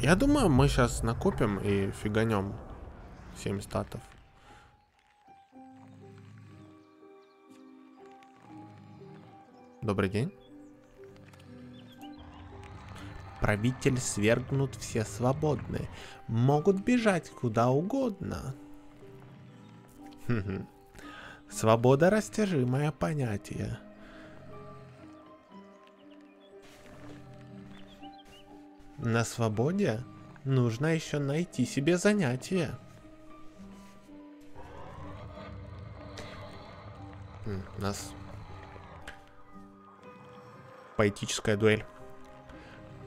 Я думаю, мы сейчас накопим и фиганем 7 статов. Добрый день. Правитель свергнут все свободные. Могут бежать куда угодно. Свобода растяжимое понятие. На свободе нужно еще найти себе занятие. У нас поэтическая дуэль.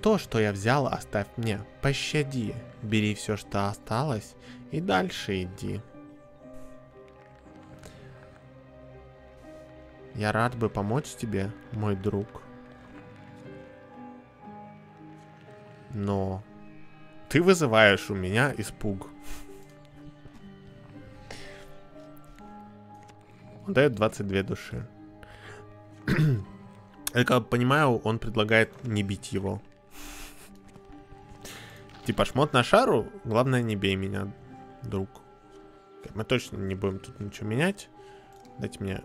То, что я взял, оставь мне. Пощади. Бери все, что осталось, и дальше иди. Я рад бы помочь тебе, мой друг. Но ты вызываешь у меня испуг. Он дает 22 души. Я как понимаю, он предлагает не бить его. Типа шмот на шару, главное не бей меня, друг. Мы точно не будем тут ничего менять. Дайте мне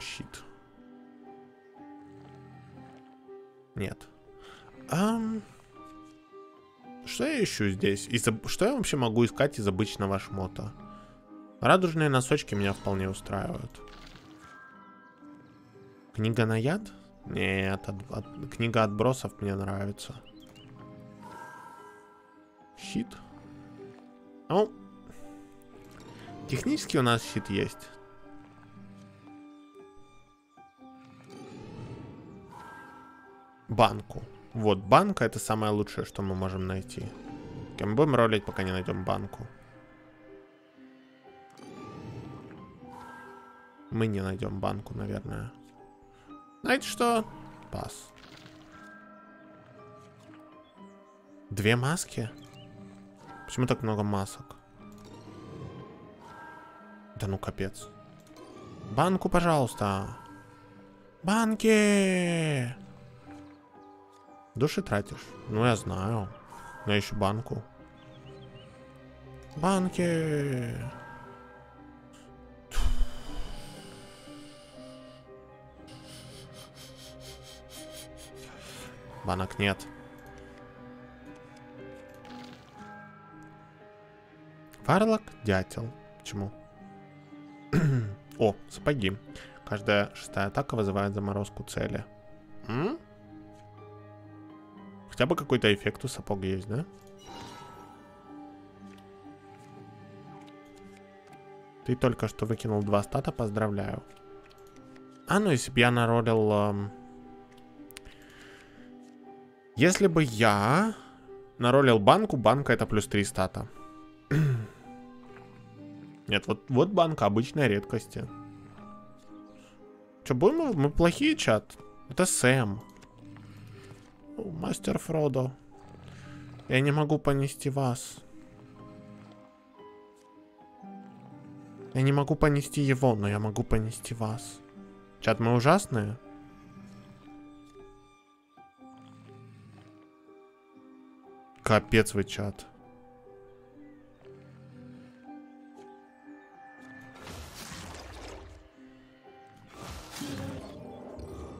щит. Нет. Um, что я ищу здесь? Из что я вообще могу искать из обычного шмота? Радужные носочки меня вполне устраивают. Книга на яд? Нет, от, от, книга отбросов мне нравится. Щит. Ну, Технически у нас щит есть. Банку. Вот, банка это самое лучшее, что мы можем найти. Мы будем ролить, пока не найдем банку. Мы не найдем банку, наверное. Знаете что? Пас. Две маски? Почему так много масок? Да ну капец. Банку, пожалуйста. Банки! Души тратишь? Ну, я знаю. Но ищу банку. Банки! Банок нет. Фарлок, дятел. Почему? О, сапоги. Каждая шестая атака вызывает заморозку цели. М? Хотя бы какой-то эффект у сапог есть, да? Ты только что выкинул два стата, поздравляю. А, ну если бы я наролил... Эм... Если бы я наролил банку, банка это плюс 3 стата. Нет, вот, вот банка обычная редкости. Че, будем мы плохие, чат? Это Сэм. Мастер Фродо. Я не могу понести вас. Я не могу понести его, но я могу понести вас. Чат, мы ужасные? Капец вы, чат.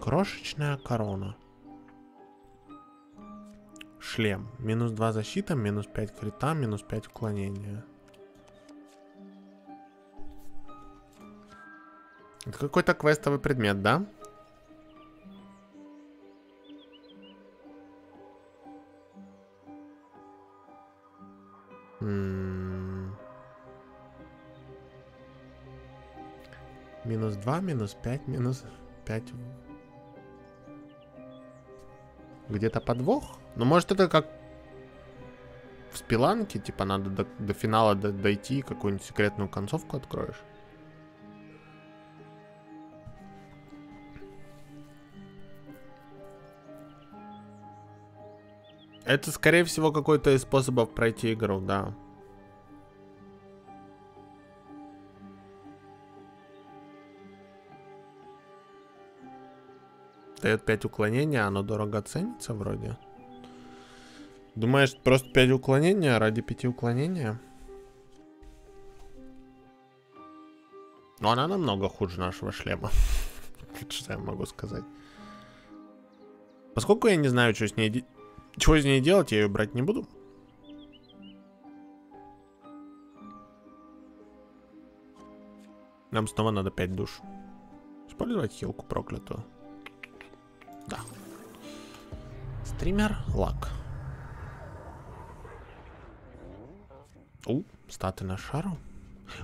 Крошечная корона. Шлем. Минус 2 защита, минус 5 крита, минус 5 уклонения. Это какой-то квестовый предмет, да? Минус 2, минус 5, минус 5 где-то подвох. Ну, может, это как в спиланке, типа, надо до, до финала до, дойти, какую-нибудь секретную концовку откроешь. Это, скорее всего, какой-то из способов пройти игру, да. Дает 5 уклонений, оно дорого ценится вроде. Думаешь, просто 5 уклонения ради 5 уклонения? Но она намного хуже нашего шлема. Что я могу сказать. Поскольку я не знаю, что с ней, чего с ней делать, я ее брать не буду. Нам снова надо 5 душ. Использовать хилку проклятую. Да. Стример лак. У, статы на шару.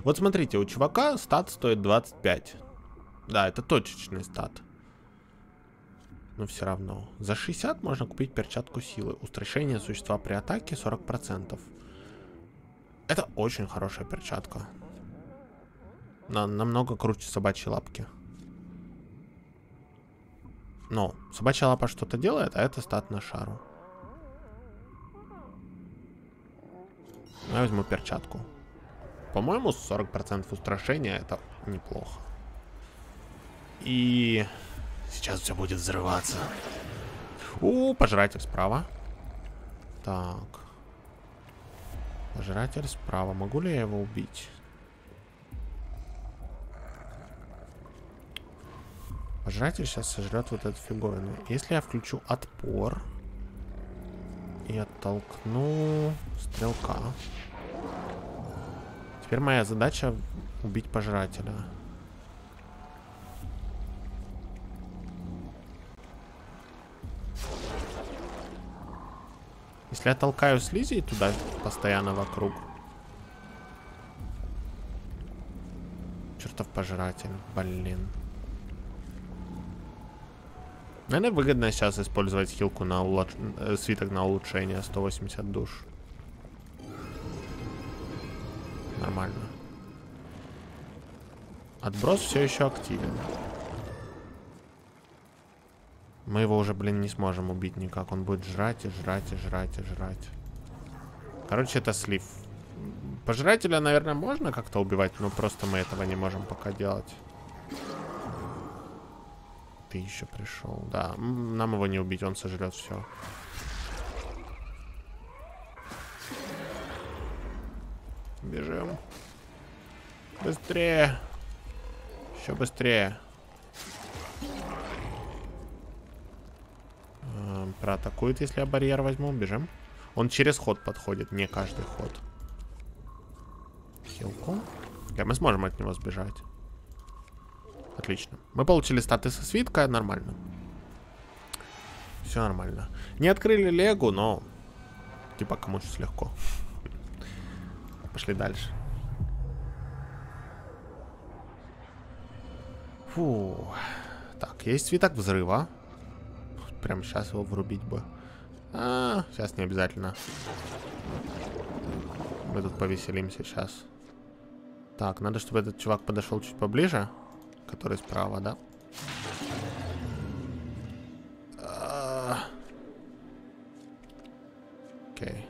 Вот смотрите, у чувака стат стоит 25. Да, это точечный стат. Но все равно. За 60 можно купить перчатку силы. Устрашение существа при атаке 40%. Это очень хорошая перчатка. На, намного круче собачьей лапки. Но собачья лапа что-то делает, а это стат на шару. Я возьму перчатку. По-моему, 40% устрашения это неплохо. И сейчас все будет взрываться. У, пожиратель справа. Так. Пожиратель справа. Могу ли я его убить? Пожиратель сейчас сожрет вот эту фиговину. Если я включу отпор и оттолкну стрелка. Теперь моя задача убить пожирателя. Если я толкаю слизи туда постоянно вокруг, Чертов пожиратель, блин. Наверное, выгодно сейчас использовать хилку на улуч... э, свиток на улучшение 180 душ. Нормально. Отброс все еще активен. Мы его уже, блин, не сможем убить никак. Он будет жрать и жрать и жрать и жрать. Короче, это слив. Пожирателя, наверное, можно как-то убивать, но просто мы этого не можем пока делать. Ты еще пришел. Да, нам его не убить, он сожрет все. Бежим. Быстрее. Еще быстрее. Эм, проатакует, если я барьер возьму. Бежим. Он через ход подходит, не каждый ход. Хилку. Okay, мы сможем от него сбежать. Отлично. Мы получили статы со свитка, нормально. Все нормально. Не открыли Легу, но... Типа кому сейчас легко. Пошли дальше. Фу. Так, есть свиток взрыва. Прям сейчас его врубить бы. А, сейчас не обязательно. Мы тут повеселимся сейчас. Так, надо, чтобы этот чувак подошел чуть поближе который справа, да? А. Окей.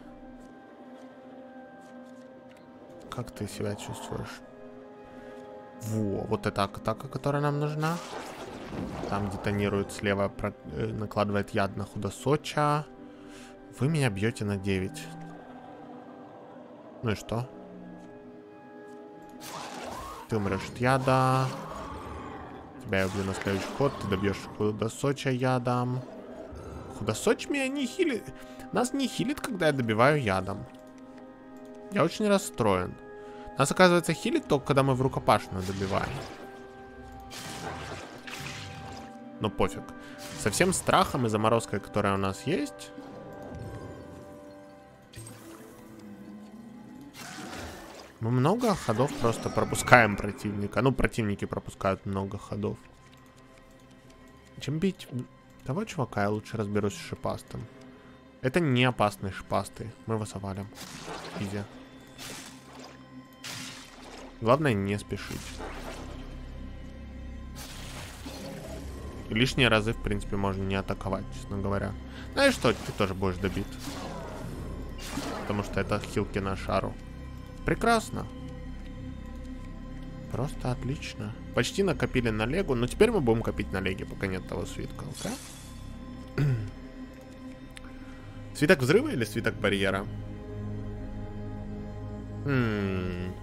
Как ты себя чувствуешь? Во, вот эта атака, которая нам нужна. Там детонирует слева, э, накладывает яд на худосоча. Вы меня бьете на 9. Ну и что? Ты умрешь от яда. Тебя я убью на следующий ход. Ты добьешь худосоча ядом. Худосоч меня не хилит. Нас не хилит, когда я добиваю ядом. Я очень расстроен. Нас, оказывается, хилит только, когда мы в рукопашную добиваем. Но пофиг. Со всем страхом и заморозкой, которая у нас есть, Мы много ходов просто пропускаем противника. Ну, противники пропускают много ходов. Чем бить того чувака, я лучше разберусь с шипастым. Это не опасный шипастый. Мы его завалим. Изи. Главное не спешить. Лишние разы, в принципе, можно не атаковать, честно говоря. Знаешь что, ты тоже будешь добит. Потому что это хилки на шару. Прекрасно. Просто отлично. Почти накопили на легу, но теперь мы будем копить на леге, пока нет того свитка, окей? свиток взрыва или свиток барьера? Хм.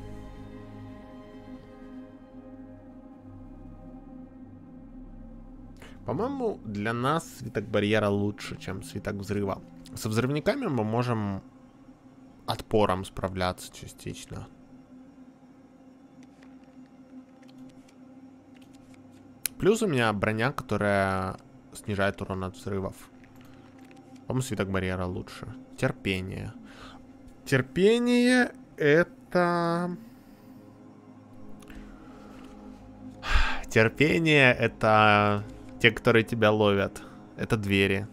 По-моему, для нас свиток барьера лучше, чем свиток взрыва. Со взрывниками мы можем отпором справляться частично. Плюс у меня броня, которая снижает урон от взрывов. По-моему, свиток барьера лучше. Терпение. Терпение это... Терпение это те, которые тебя ловят. Это двери.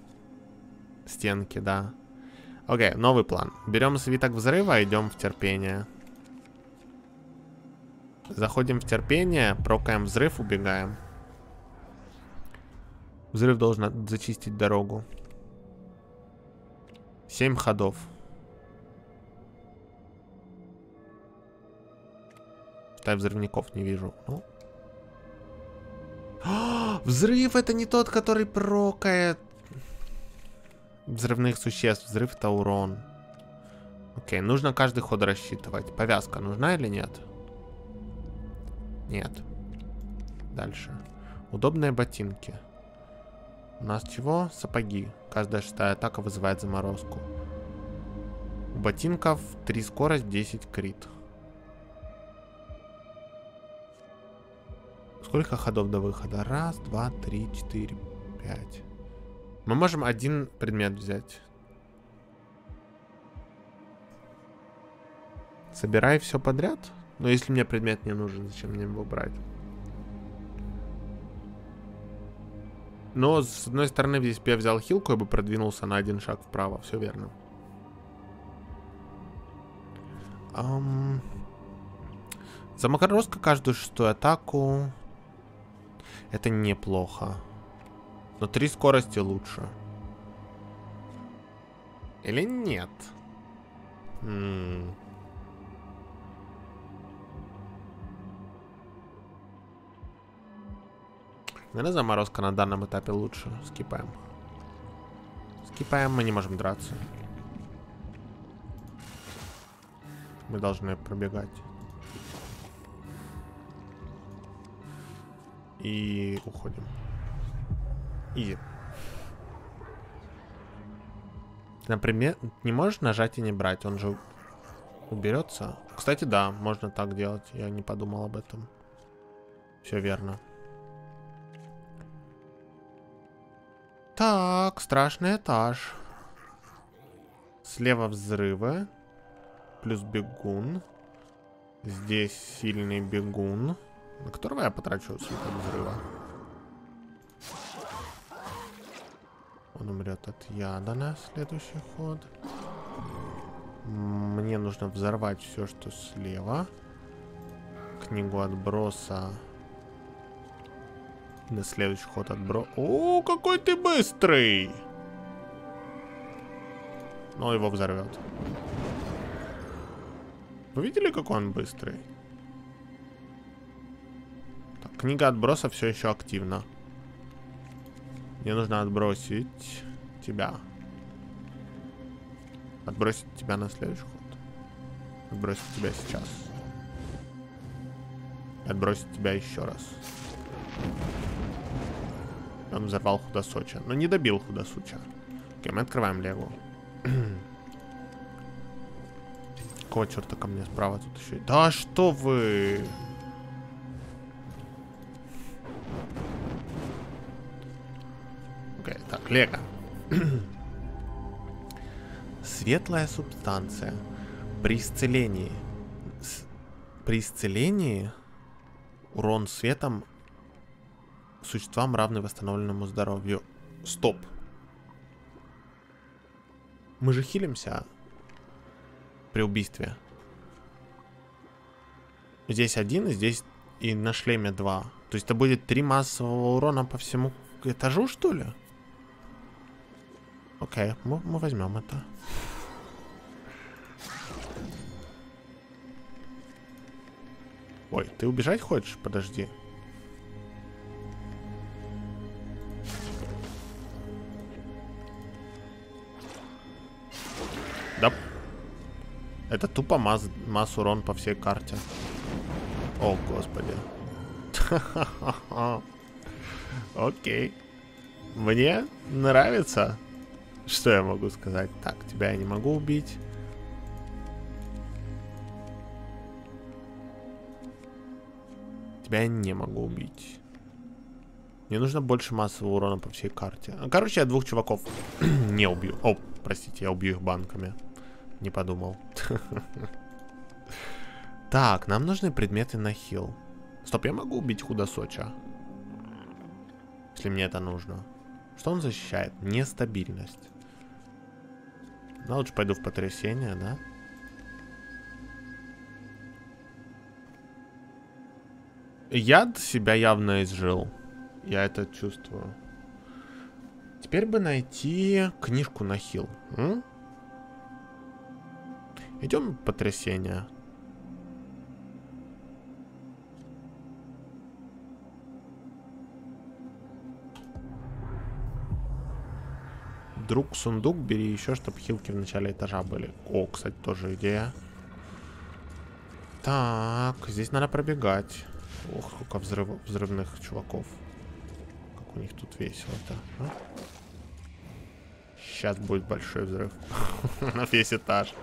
Стенки, да. Окей, новый план. Берем свиток взрыва, идем в терпение. Заходим в терпение, прокаем взрыв, убегаем. Взрыв должен зачистить дорогу. Семь ходов. Тай взрывников не вижу. Ну. взрыв это не тот, который прокает взрывных существ. Взрыв это урон. Окей, нужно каждый ход рассчитывать. Повязка нужна или нет? Нет. Дальше. Удобные ботинки. У нас чего? Сапоги. Каждая шестая атака вызывает заморозку. У ботинков 3 скорость, 10 крит. Сколько ходов до выхода? Раз, два, три, четыре, пять. Мы можем один предмет взять. Собирай все подряд? Но если мне предмет не нужен, зачем мне его брать? Но, с одной стороны, здесь бы я взял хилку, я бы продвинулся на один шаг вправо. Все верно. Um, заморозка каждую шестую атаку. Это неплохо. Но три скорости лучше. Или нет? М -м. Наверное, заморозка на данном этапе лучше. Скипаем. Скипаем, мы не можем драться. Мы должны пробегать. И уходим. И. Например, не можешь нажать и не брать, он же уберется. Кстати, да, можно так делать. Я не подумал об этом. Все верно. Так, страшный этаж. Слева взрывы. Плюс бегун. Здесь сильный бегун. На которого я потрачу свет от взрыва. Он умрет от яда на следующий ход. Мне нужно взорвать все, что слева. Книгу отброса на следующий ход отбро... О, какой ты быстрый! Но его взорвет. Вы видели, какой он быстрый? Так, книга отброса все еще активна. Мне нужно отбросить тебя. Отбросить тебя на следующий ход. Отбросить тебя сейчас. Отбросить тебя еще раз. Он взорвал худосоча. Но не добил худосуча. Окей, мы открываем леву. Какого черта ко мне справа тут еще? Да что вы... Лего. Светлая субстанция. При исцелении. С... При исцелении урон светом существам, равный восстановленному здоровью. Стоп. Мы же хилимся при убийстве. Здесь один, и здесь и на шлеме два. То есть это будет три массового урона по всему этажу, что ли? Окей, мы, мы возьмем это. Ой, ты убежать хочешь? Подожди. Это тупо масс, масс урон по всей карте. О, господи. Окей. Мне нравится. Что я могу сказать? Так, тебя я не могу убить. Тебя я не могу убить. Мне нужно больше массового урона по всей карте. Короче, я двух чуваков не убью. О, простите, я убью их банками. Не подумал. Так, нам нужны предметы на хил. Стоп, я могу убить худосоча? Если мне это нужно. Что он защищает? Нестабильность. Ну, лучше пойду в потрясение, да? Яд себя явно изжил. Я это чувствую. Теперь бы найти книжку на хил. М? Идем потрясение. Друг сундук, бери еще, чтобы хилки в начале этажа были. О, кстати, тоже идея. Так, здесь надо пробегать. Ох, сколько взрыв, взрывных чуваков. Как у них тут весело-то. А? Сейчас будет большой взрыв. На весь этаж.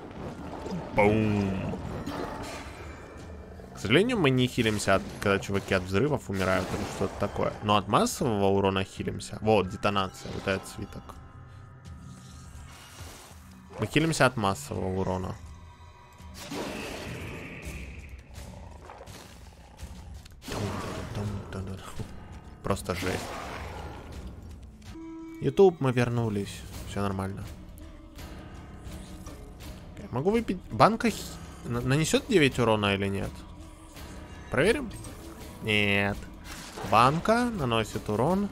Бум. К сожалению, мы не хилимся, от, когда чуваки от взрывов умирают или что-то такое. Но от массового урона хилимся. Вот, детонация, вот этот свиток. Мы хилимся от массового урона. Просто жесть. Ютуб, мы вернулись. Все нормально. Могу выпить... Банка х... нанесет 9 урона или нет? Проверим? Нет. Банка наносит урон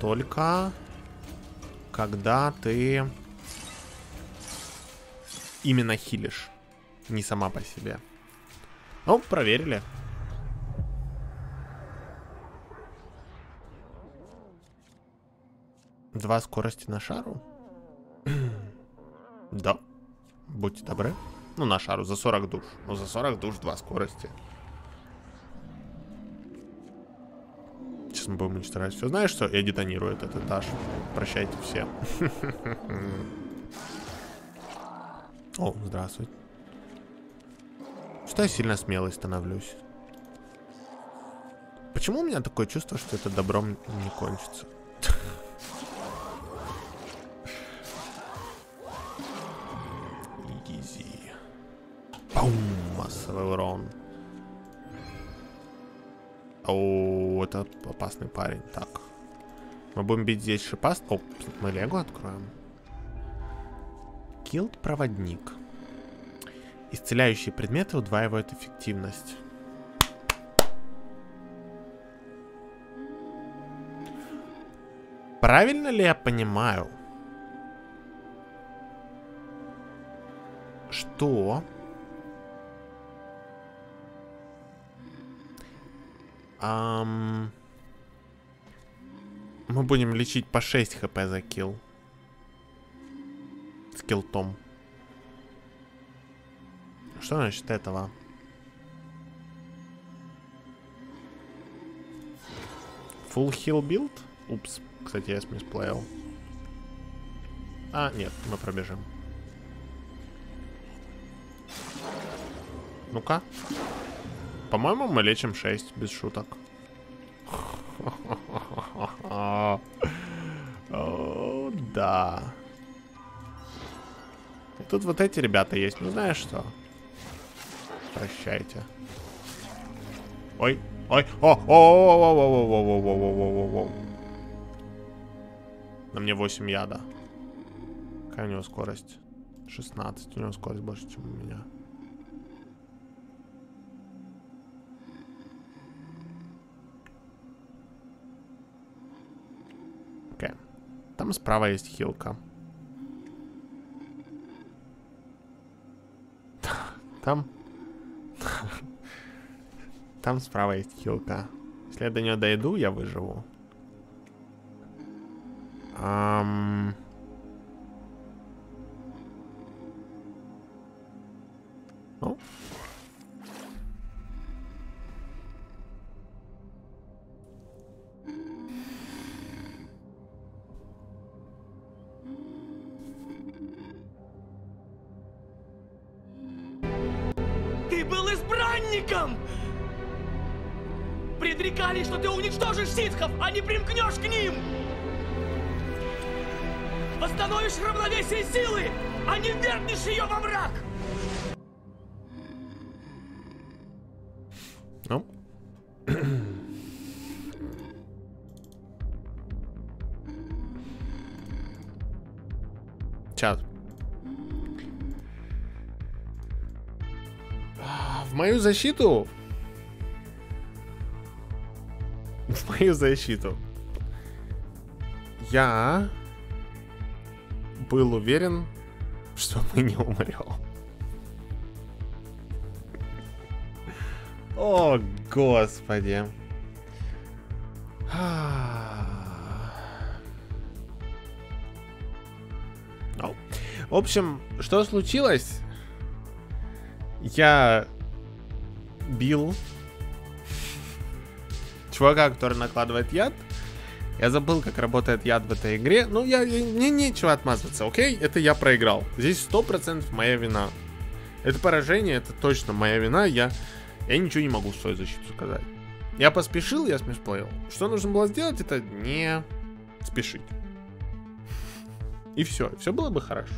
только когда ты именно хилишь. Не сама по себе. Ну, проверили. Два скорости на шару? да. Будьте добры. Ну, на шару, за 40 душ. Ну, за 40 душ два скорости. Сейчас мы будем уничтожать все. Знаешь что? Я детонирую этот этаж. Прощайте все. О, здравствуй. Что я сильно смелый становлюсь? Почему у меня такое чувство, что это добром не кончится? Бум! Массовый урон. О, это опасный парень. Так. Мы будем бить здесь шипаст. О, мы лего откроем. Килд проводник. Исцеляющие предметы удваивают эффективность. Правильно ли я понимаю, что Um, мы будем лечить по 6 хп за килл. Скилл Том. Что значит этого? Full heal build? Упс. Кстати, я смисплеил. А, нет, мы пробежим. Ну-ка. По-моему, мы лечим 6, без шуток. О, да. Тут вот эти ребята есть, ну знаешь что? Прощайте. Ой, ой, о, о, о, о, о, о, о, о, о, о, о, о, На мне 8 яда. Какая у него скорость? 16. У него скорость больше, чем у меня. Там справа есть хилка. Там... Там справа есть хилка. Если я до нее дойду, я выживу. Um... защиту... В мою защиту. Я был уверен, что мы не умрем. О, господи. В общем, что случилось? Я бил чувака, который накладывает яд. Я забыл, как работает яд в этой игре. Ну, я, мне нечего отмазываться, окей? Это я проиграл. Здесь сто процентов моя вина. Это поражение, это точно моя вина. Я, я ничего не могу в свою защиту сказать. Я поспешил, я смешплеил. Что нужно было сделать, это не спешить. И все, все было бы хорошо.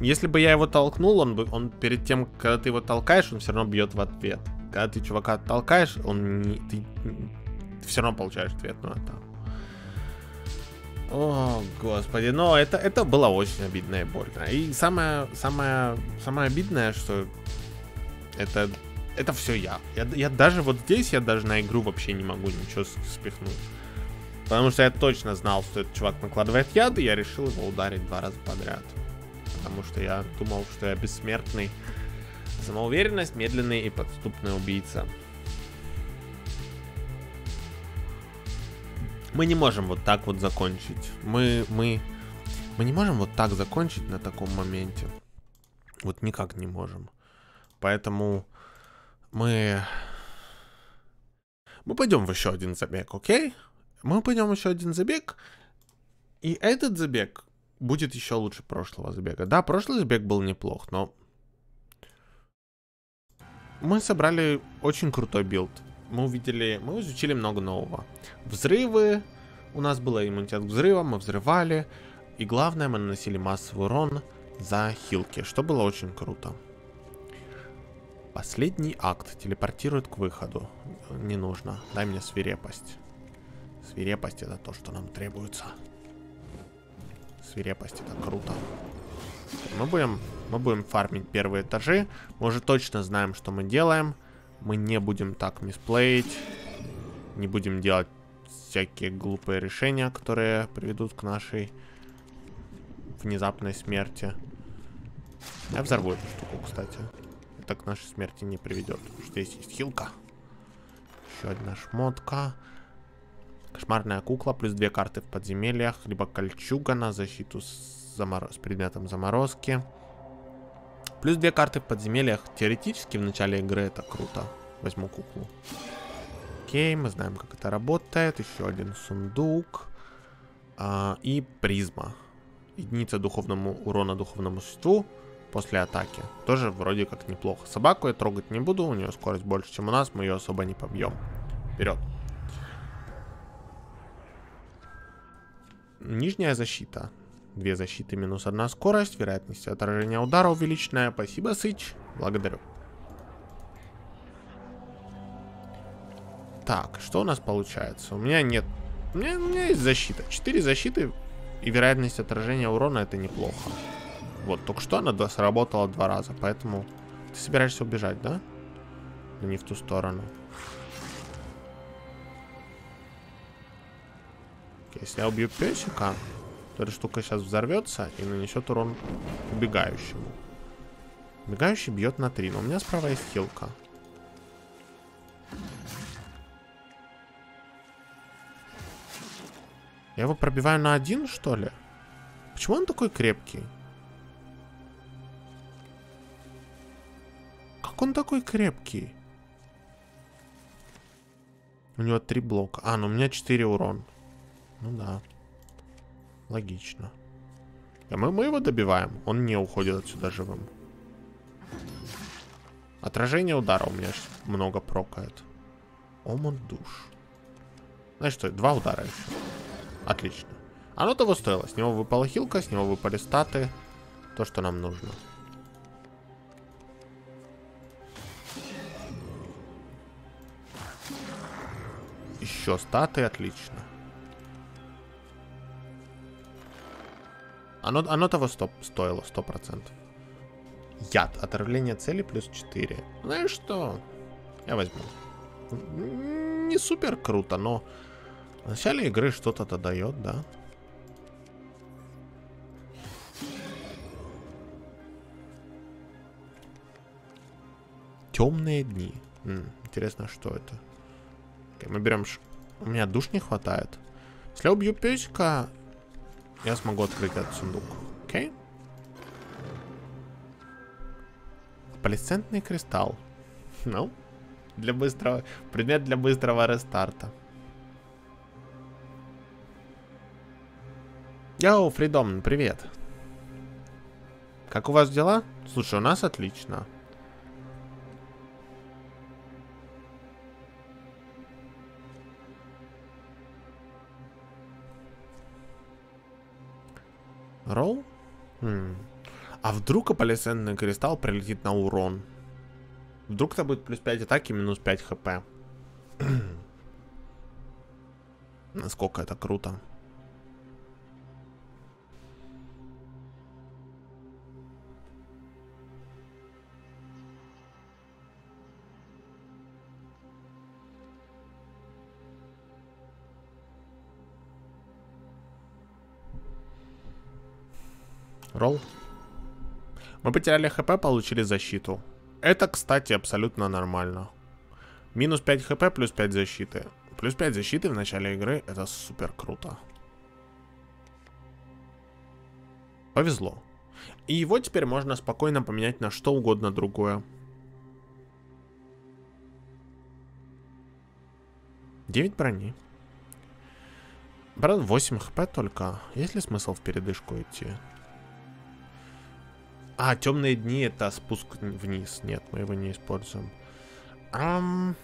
Если бы я его толкнул, он бы, он перед тем, когда ты его толкаешь, он все равно бьет в ответ. Когда ты чувака толкаешь, он не, ты, ты все равно получаешь ответную атаку. О, господи, но это, это было очень обидно и больно. И самое, самое, самое обидное, что это, это все я. я. Я даже вот здесь, я даже на игру вообще не могу ничего спихнуть. Потому что я точно знал, что этот чувак накладывает яд, и я решил его ударить два раза подряд. Потому что я думал, что я бессмертный. Самоуверенность, медленный и подступный убийца. Мы не можем вот так вот закончить. Мы, мы, мы не можем вот так закончить на таком моменте. Вот никак не можем. Поэтому мы... Мы пойдем в еще один забег, окей? Мы пойдем в еще один забег. И этот забег будет еще лучше прошлого забега. Да, прошлый забег был неплох, но... Мы собрали очень крутой билд мы увидели, мы изучили много нового. Взрывы, у нас был иммунитет к взрывам, мы взрывали. И главное, мы наносили массовый урон за хилки, что было очень круто. Последний акт телепортирует к выходу. Не нужно. Дай мне свирепость. Свирепость это то, что нам требуется. Свирепость это круто. Мы будем, мы будем фармить первые этажи. Мы уже точно знаем, что мы делаем. Мы не будем так мисплеить. Не будем делать всякие глупые решения, которые приведут к нашей внезапной смерти. Я взорву эту штуку, кстати. Это к нашей смерти не приведет. Здесь есть хилка. Еще одна шмотка. Кошмарная кукла, плюс две карты в подземельях. Либо кольчуга на защиту с, замор... с предметом заморозки. Плюс две карты в подземельях. Теоретически в начале игры это круто. Возьму куклу. Окей, мы знаем, как это работает. Еще один сундук. А, и призма. Единица духовному урона духовному существу после атаки. Тоже вроде как неплохо. Собаку я трогать не буду. У нее скорость больше, чем у нас. Мы ее особо не побьем. Вперед. Нижняя защита. Две защиты минус одна скорость. Вероятность отражения удара увеличенная. Спасибо, Сыч. Благодарю. Так, что у нас получается? У меня нет... У меня, у меня есть защита. Четыре защиты и вероятность отражения урона это неплохо. Вот, только что она сработала два раза, поэтому... Ты собираешься убежать, да? Но не в ту сторону. Если я убью песика, то эта штука сейчас взорвется и нанесет урон убегающему. Убегающий бьет на 3, но у меня справа есть хилка. Я его пробиваю на один, что ли? Почему он такой крепкий? Как он такой крепкий? У него три блока. А, ну у меня четыре урон. Ну да. Логично. А мы, мы его добиваем. Он не уходит отсюда живым. Отражение удара у меня много прокает. Омон душ. Знаешь что, два удара еще. Отлично. Оно того стоило. С него выпала хилка, с него выпали статы. То, что нам нужно. Еще статы, отлично. Оно, оно того стоп, стоило, сто процентов. Яд. Отравление цели плюс 4. Знаешь что? Я возьму. Не супер круто, но в начале игры что-то-то дает, да? Темные дни. М, интересно, что это? Okay, мы берем... Ш... У меня душ не хватает. Если я убью песика, я смогу открыть этот сундук. Окей? Okay? Полисцентный кристалл. Ну, для быстрого... Предмет для быстрого рестарта. Йоу, Фридом, привет. Как у вас дела? Слушай, у нас отлично. Ролл? Хм. А вдруг аполисцентный кристалл прилетит на урон? Вдруг это будет плюс 5 атаки, минус 5 хп. Насколько это круто. Ролл. Мы потеряли хп, получили защиту. Это, кстати, абсолютно нормально. Минус 5 хп, плюс 5 защиты. Плюс 5 защиты в начале игры, это супер круто. Повезло. И его теперь можно спокойно поменять на что угодно другое. 9 брони. Брат, 8 хп только. Есть ли смысл в передышку идти? А, темные дни это спуск вниз. Нет, мы его не используем. Ам...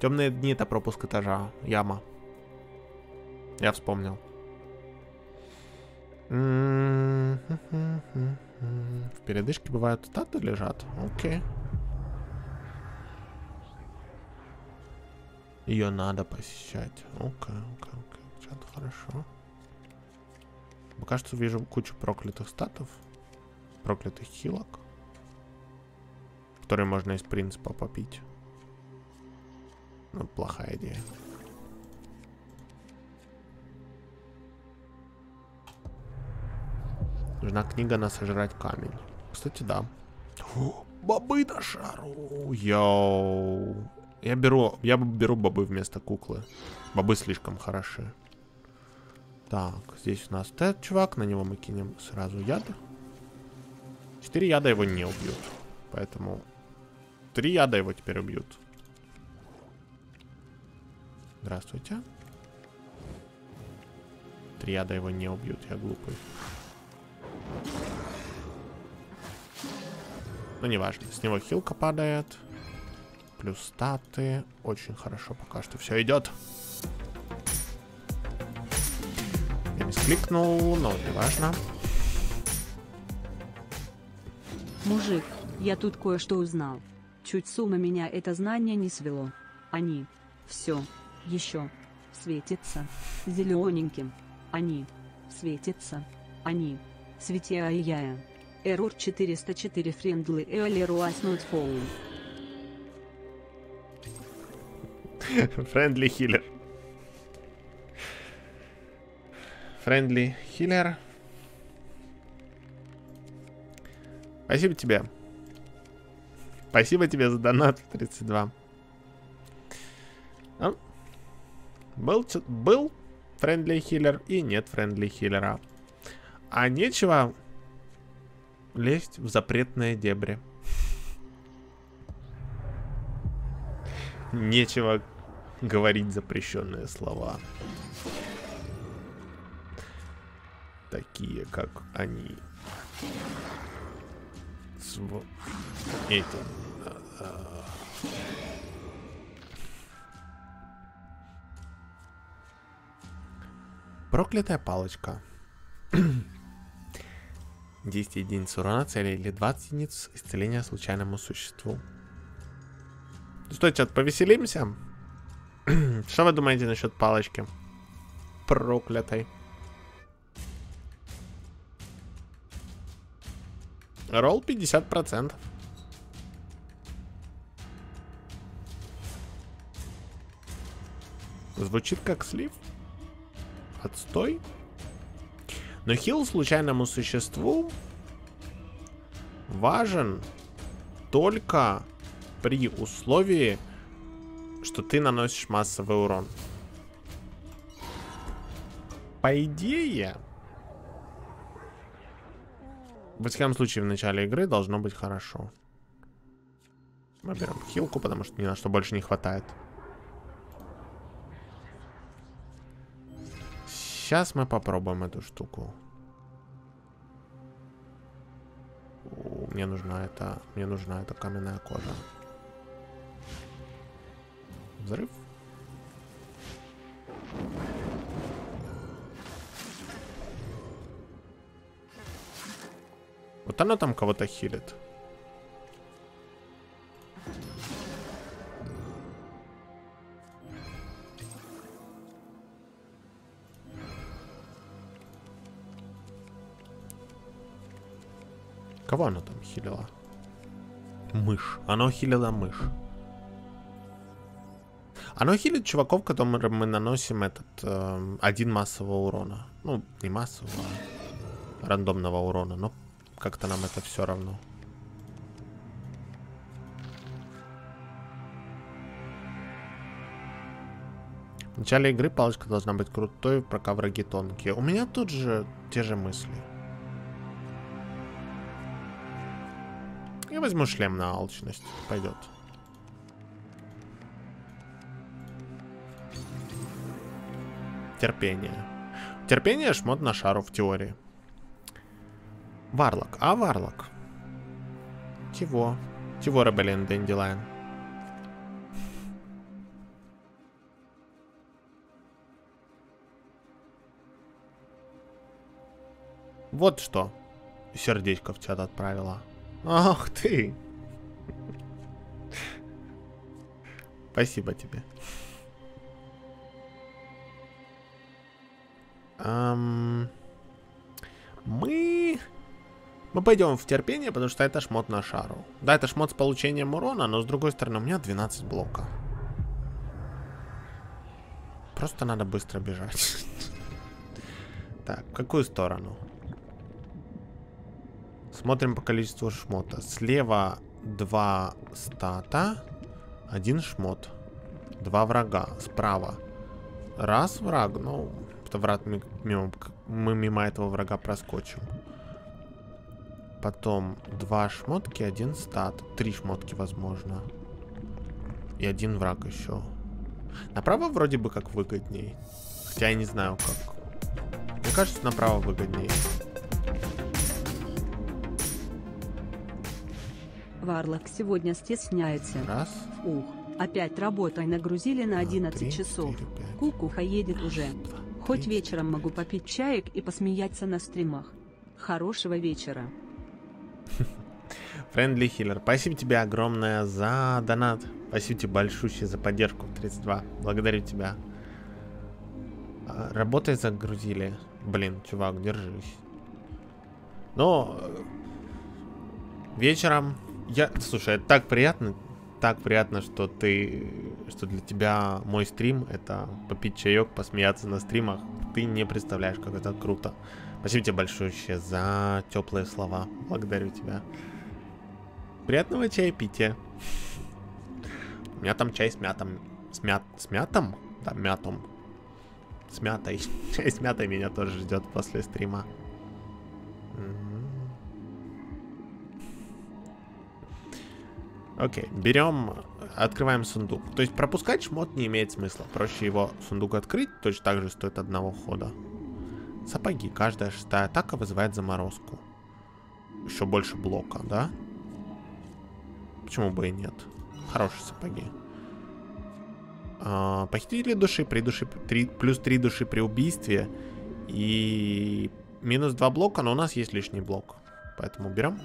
Темные дни это пропуск этажа. Яма. Я вспомнил. В передышке бывают статы лежат. Окей. Ее надо посещать. Окей, окей, окей. Это хорошо. Пока что вижу кучу проклятых статов проклятых хилок, которые можно из принципа попить. Ну, плохая идея. Нужна книга на сожрать камень. Кстати, да. О, бобы на шару. Йоу. Я беру, я беру бобы вместо куклы. Бобы слишком хороши. Так, здесь у нас этот чувак, на него мы кинем сразу яд. Четыре яда его не убьют. Поэтому... Три яда его теперь убьют. Здравствуйте. Три яда его не убьют, я глупый. Ну, неважно. С него хилка падает. Плюс статы. Очень хорошо пока что все идет. Я мискликнул, но неважно. важно. Мужик, я тут кое-что узнал. Чуть с ума меня это знание не свело. Они. Все. Еще. Светится. Зелененьким. Они. Светится. Они. Светия яя. Error 404 friendly earlier was not found. Friendly healer. Спасибо тебе. Спасибо тебе за донат 32. А? Был, был friendly healer и нет friendly healer а. А нечего лезть в запретные дебри. Нечего говорить запрещенные слова. Такие, как они с этим. Проклятая палочка. 10 единиц урона цели или 20 единиц исцеления случайному существу. Что, чат, повеселимся? Что вы думаете насчет палочки? Проклятой. Ролл 50%. Звучит как слив. Отстой. Но хил случайному существу важен только при условии, что ты наносишь массовый урон. По идее, в всяком случае, в начале игры должно быть хорошо. Мы берем хилку, потому что ни на что больше не хватает. Сейчас мы попробуем эту штуку. Мне нужна эта, мне нужна эта каменная кожа. Взрыв. Вот она там кого-то хилит. Кого она там хилила? Мышь. Она хилила мышь. Оно хилит чуваков, которым мы наносим этот э, один массового урона. Ну, не массового, а рандомного урона, но как-то нам это все равно. В начале игры палочка должна быть крутой, пока враги тонкие. У меня тут же те же мысли. Я возьму шлем на алчность. Пойдет. Терпение. Терпение шмот на шару в теории. Варлок. А, Варлок? Чего? Чего, Ребелин Дендилайн? Вот что. Сердечко в чат отправила. Ах ты. Спасибо тебе. Эм... Мы... Мы пойдем в терпение, потому что это шмот на шару. Да, это шмот с получением урона, но с другой стороны у меня 12 блока. Просто надо быстро бежать. Так, в какую сторону? Смотрим по количеству шмота. Слева два стата, один шмот. Два врага. Справа. Раз враг, ну, это враг мимо, мы мимо этого врага проскочим. Потом два шмотки, один стат. Три шмотки, возможно. И один враг еще. Направо вроде бы как выгодней. Хотя я не знаю как. Мне кажется, направо выгоднее. Варлок сегодня стесняется. Раз. Ух, опять работай нагрузили на 11 три, часов. четыре. Кукуха едет уже. Два, Хоть три, вечером могу попить чаек и посмеяться на стримах. Хорошего вечера. Френдли Хиллер, спасибо тебе огромное за донат. Спасибо тебе большущее за поддержку 32. Благодарю тебя. А, Работай загрузили. Блин, чувак, держись. Но э, вечером я, слушай, это так приятно, так приятно, что ты, что для тебя мой стрим это попить чаек, посмеяться на стримах. Ты не представляешь, как это круто. Спасибо тебе большое за теплые слова. Благодарю тебя. Приятного чаепития. У меня там чай с мятом. С, мят... с мятом? Да, мятом. С мятой. Чай с мятой меня тоже ждет после стрима. Окей, берем, открываем сундук. То есть пропускать шмот не имеет смысла. Проще его сундук открыть, точно так же стоит одного хода. Сапоги. Каждая шестая атака вызывает заморозку. Еще больше блока, да? Почему бы и нет? Хорошие сапоги. А, похитители души при души три- плюс 3 души при убийстве и минус 2 блока, но у нас есть лишний блок. Поэтому берем.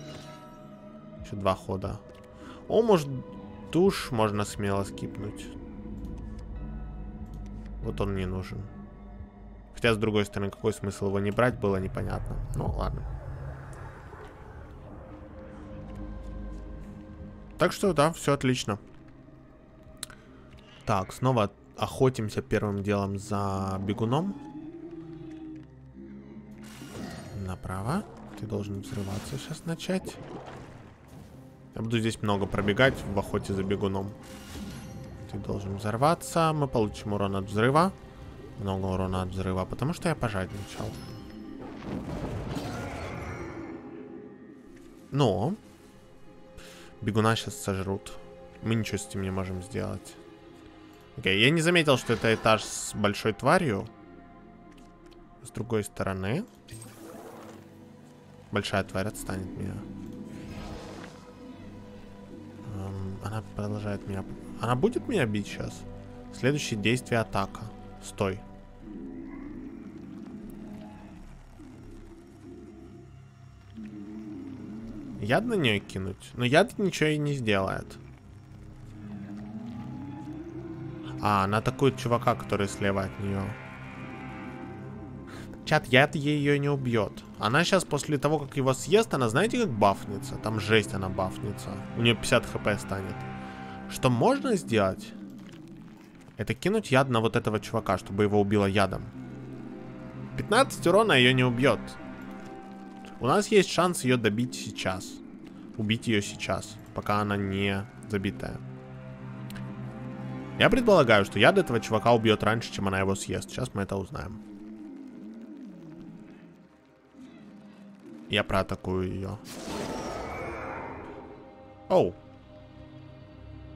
Еще два хода. О, может, душ можно смело скипнуть. Вот он не нужен. Хотя, с другой стороны, какой смысл его не брать, было непонятно. Ну, ладно. Так что, да, все отлично. Так, снова охотимся первым делом за бегуном. Направо. Ты должен взрываться сейчас начать. Я буду здесь много пробегать в охоте за бегуном. Ты должен взорваться. Мы получим урон от взрыва. Много урона от взрыва, потому что я пожадничал. Но бегуна сейчас сожрут. Мы ничего с этим не можем сделать. Окей, я не заметил, что это этаж с большой тварью. С другой стороны. Большая тварь отстанет меня. Эм, она продолжает меня... Она будет меня бить сейчас? Следующее действие атака. Стой. Яд на нее кинуть? Но яд ничего и не сделает. А, она атакует чувака, который слева от нее. Чат, яд ее не убьет. Она сейчас после того, как его съест, она знаете, как бафнется? Там жесть она бафнется. У нее 50 хп станет. Что можно сделать? Это кинуть яд на вот этого чувака, чтобы его убило ядом. 15 урона ее не убьет. У нас есть шанс ее добить сейчас. Убить ее сейчас, пока она не забитая. Я предполагаю, что яд этого чувака убьет раньше, чем она его съест. Сейчас мы это узнаем. Я проатакую ее. Оу.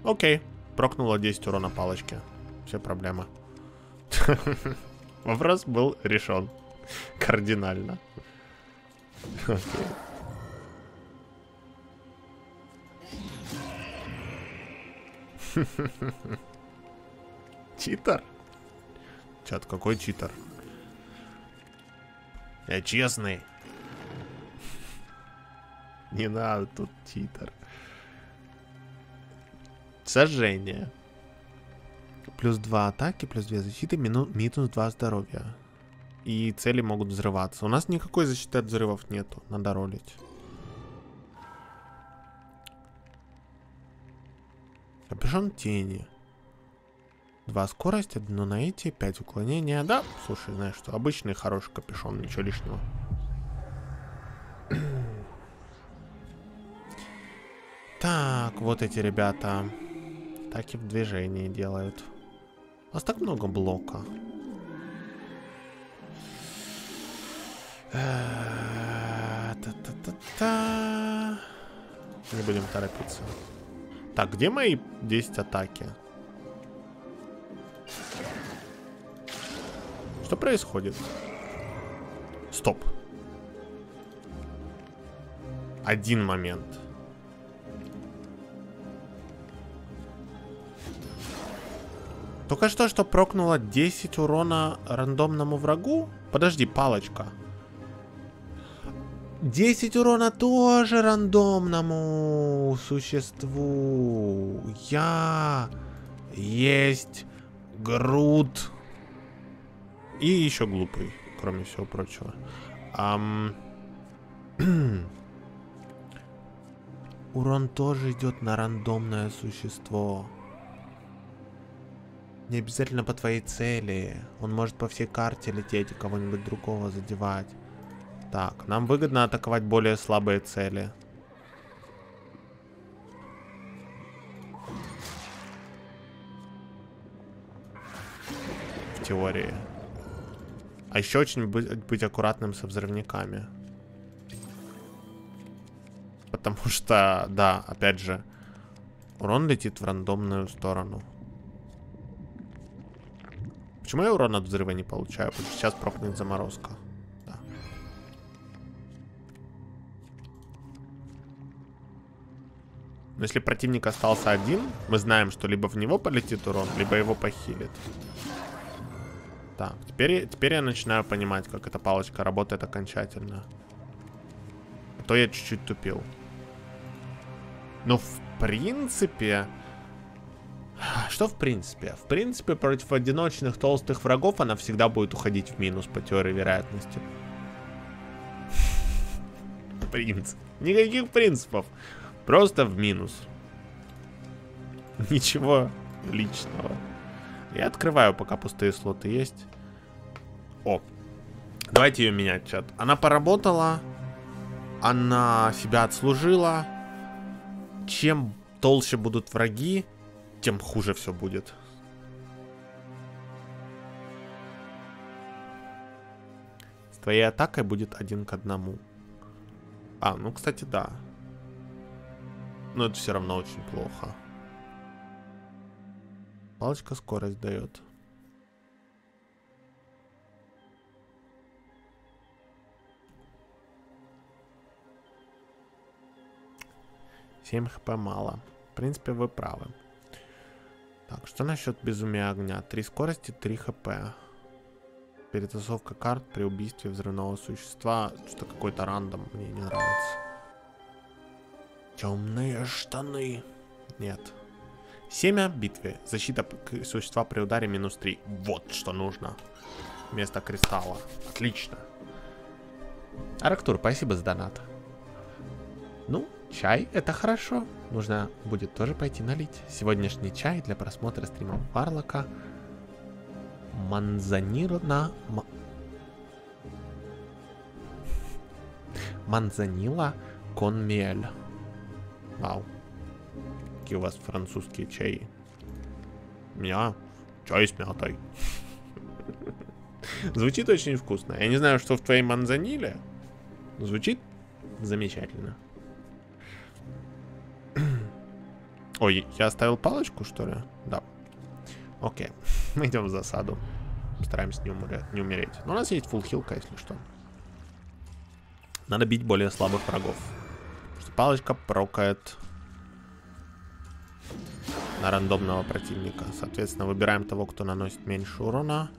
Окей. Прокнула 10 урона палочки. Все проблема. Вопрос был решен. Кардинально. Окей. Читер? Чат, какой читер? Я честный. Не надо тут читер. Сожжение. Плюс 2 атаки, плюс 2 защиты, мину, минус 2 здоровья. И цели могут взрываться. У нас никакой защиты от взрывов нету. Надо ролить. Капюшон тени. Два скорость, одно наитие, 5 уклонения. Да, слушай, знаешь что, обычный хороший капюшон, ничего лишнего. Так, вот эти ребята. Так и в движении делают. У нас так много блока. Та-та-та-та. Не будем торопиться. Так, где мои 10 атаки? Что происходит? Стоп. Один момент. Только что, что прокнуло 10 урона рандомному врагу? Подожди, палочка. 10 урона тоже рандомному существу. Я есть Грут. И еще глупый, кроме всего прочего. Ам... Урон тоже идет на рандомное существо. Не обязательно по твоей цели. Он может по всей карте лететь и кого-нибудь другого задевать. Так, нам выгодно атаковать более слабые цели. В теории. А еще очень быть, быть аккуратным со взрывниками. Потому что, да, опять же, урон летит в рандомную сторону. Почему я урон от взрыва не получаю? Потому что сейчас прокнет заморозка. Но если противник остался один, мы знаем, что либо в него полетит урон, либо его похилит. Так, теперь, теперь я начинаю понимать, как эта палочка работает окончательно. А то я чуть-чуть тупил. Но в принципе... Что в принципе? В принципе, против одиночных толстых врагов она всегда будет уходить в минус по теории вероятности. Принцип. Никаких принципов. Просто в минус. Ничего личного. Я открываю, пока пустые слоты есть. О, давайте ее менять, чат. Она поработала, она себя отслужила. Чем толще будут враги, тем хуже все будет. С твоей атакой будет один к одному. А, ну, кстати, да. Но это все равно очень плохо. Палочка скорость дает. Семь хп мало. В принципе, вы правы. Так, что насчет безумия огня? Три скорости, 3 хп. Перетасовка карт при убийстве взрывного существа. Что какой-то рандом мне не нравится. Темные штаны. Нет. Семя битвы. Защита существа при ударе минус 3. Вот что нужно. Вместо кристалла. Отлично. Арактур, спасибо за донат. Ну, чай это хорошо. Нужно будет тоже пойти налить. Сегодняшний чай для просмотра стрима Варлока. Манзанирна... Манзанила конмель. Вау. Какие у вас французские чаи. У меня чай с мятой. Звучит очень вкусно. Я не знаю, что в твоей манзаниле. Звучит замечательно. Ой, я оставил палочку, что ли? Да. Окей. Мы идем в засаду. Стараемся не, умереть, не умереть. Но у нас есть фулхилка, если что. Надо бить более слабых врагов. Палочка прокает на рандомного противника. Соответственно, выбираем того, кто наносит меньше урона.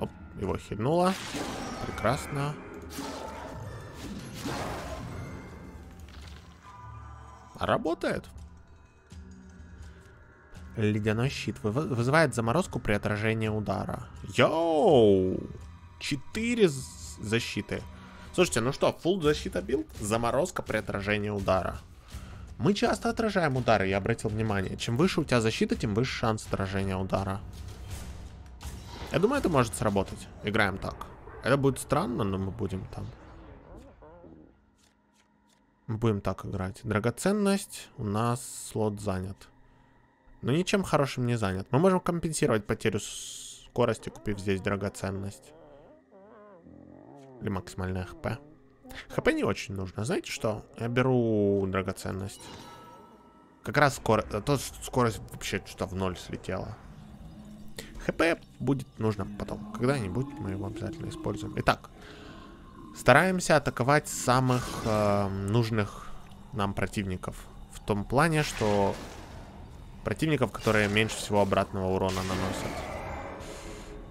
Оп, его хильнуло. Прекрасно. Работает. Ледяной щит вызывает заморозку при отражении удара. Йоу! Четыре защиты. Слушайте, ну что, full защита билд? Заморозка при отражении удара. Мы часто отражаем удары, я обратил внимание. Чем выше у тебя защита, тем выше шанс отражения удара. Я думаю, это может сработать. Играем так. Это будет странно, но мы будем там. Мы будем так играть. Драгоценность. У нас слот занят. Но ничем хорошим не занят. Мы можем компенсировать потерю скорости, купив здесь драгоценность. Или максимальное хп. ХП не очень нужно. Знаете что? Я беру драгоценность. Как раз скорость... А то скорость вообще что-то в ноль слетела. ХП будет нужно потом. Когда-нибудь мы его обязательно используем. Итак. Стараемся атаковать самых э, нужных нам противников. В том плане, что противников, которые меньше всего обратного урона наносят.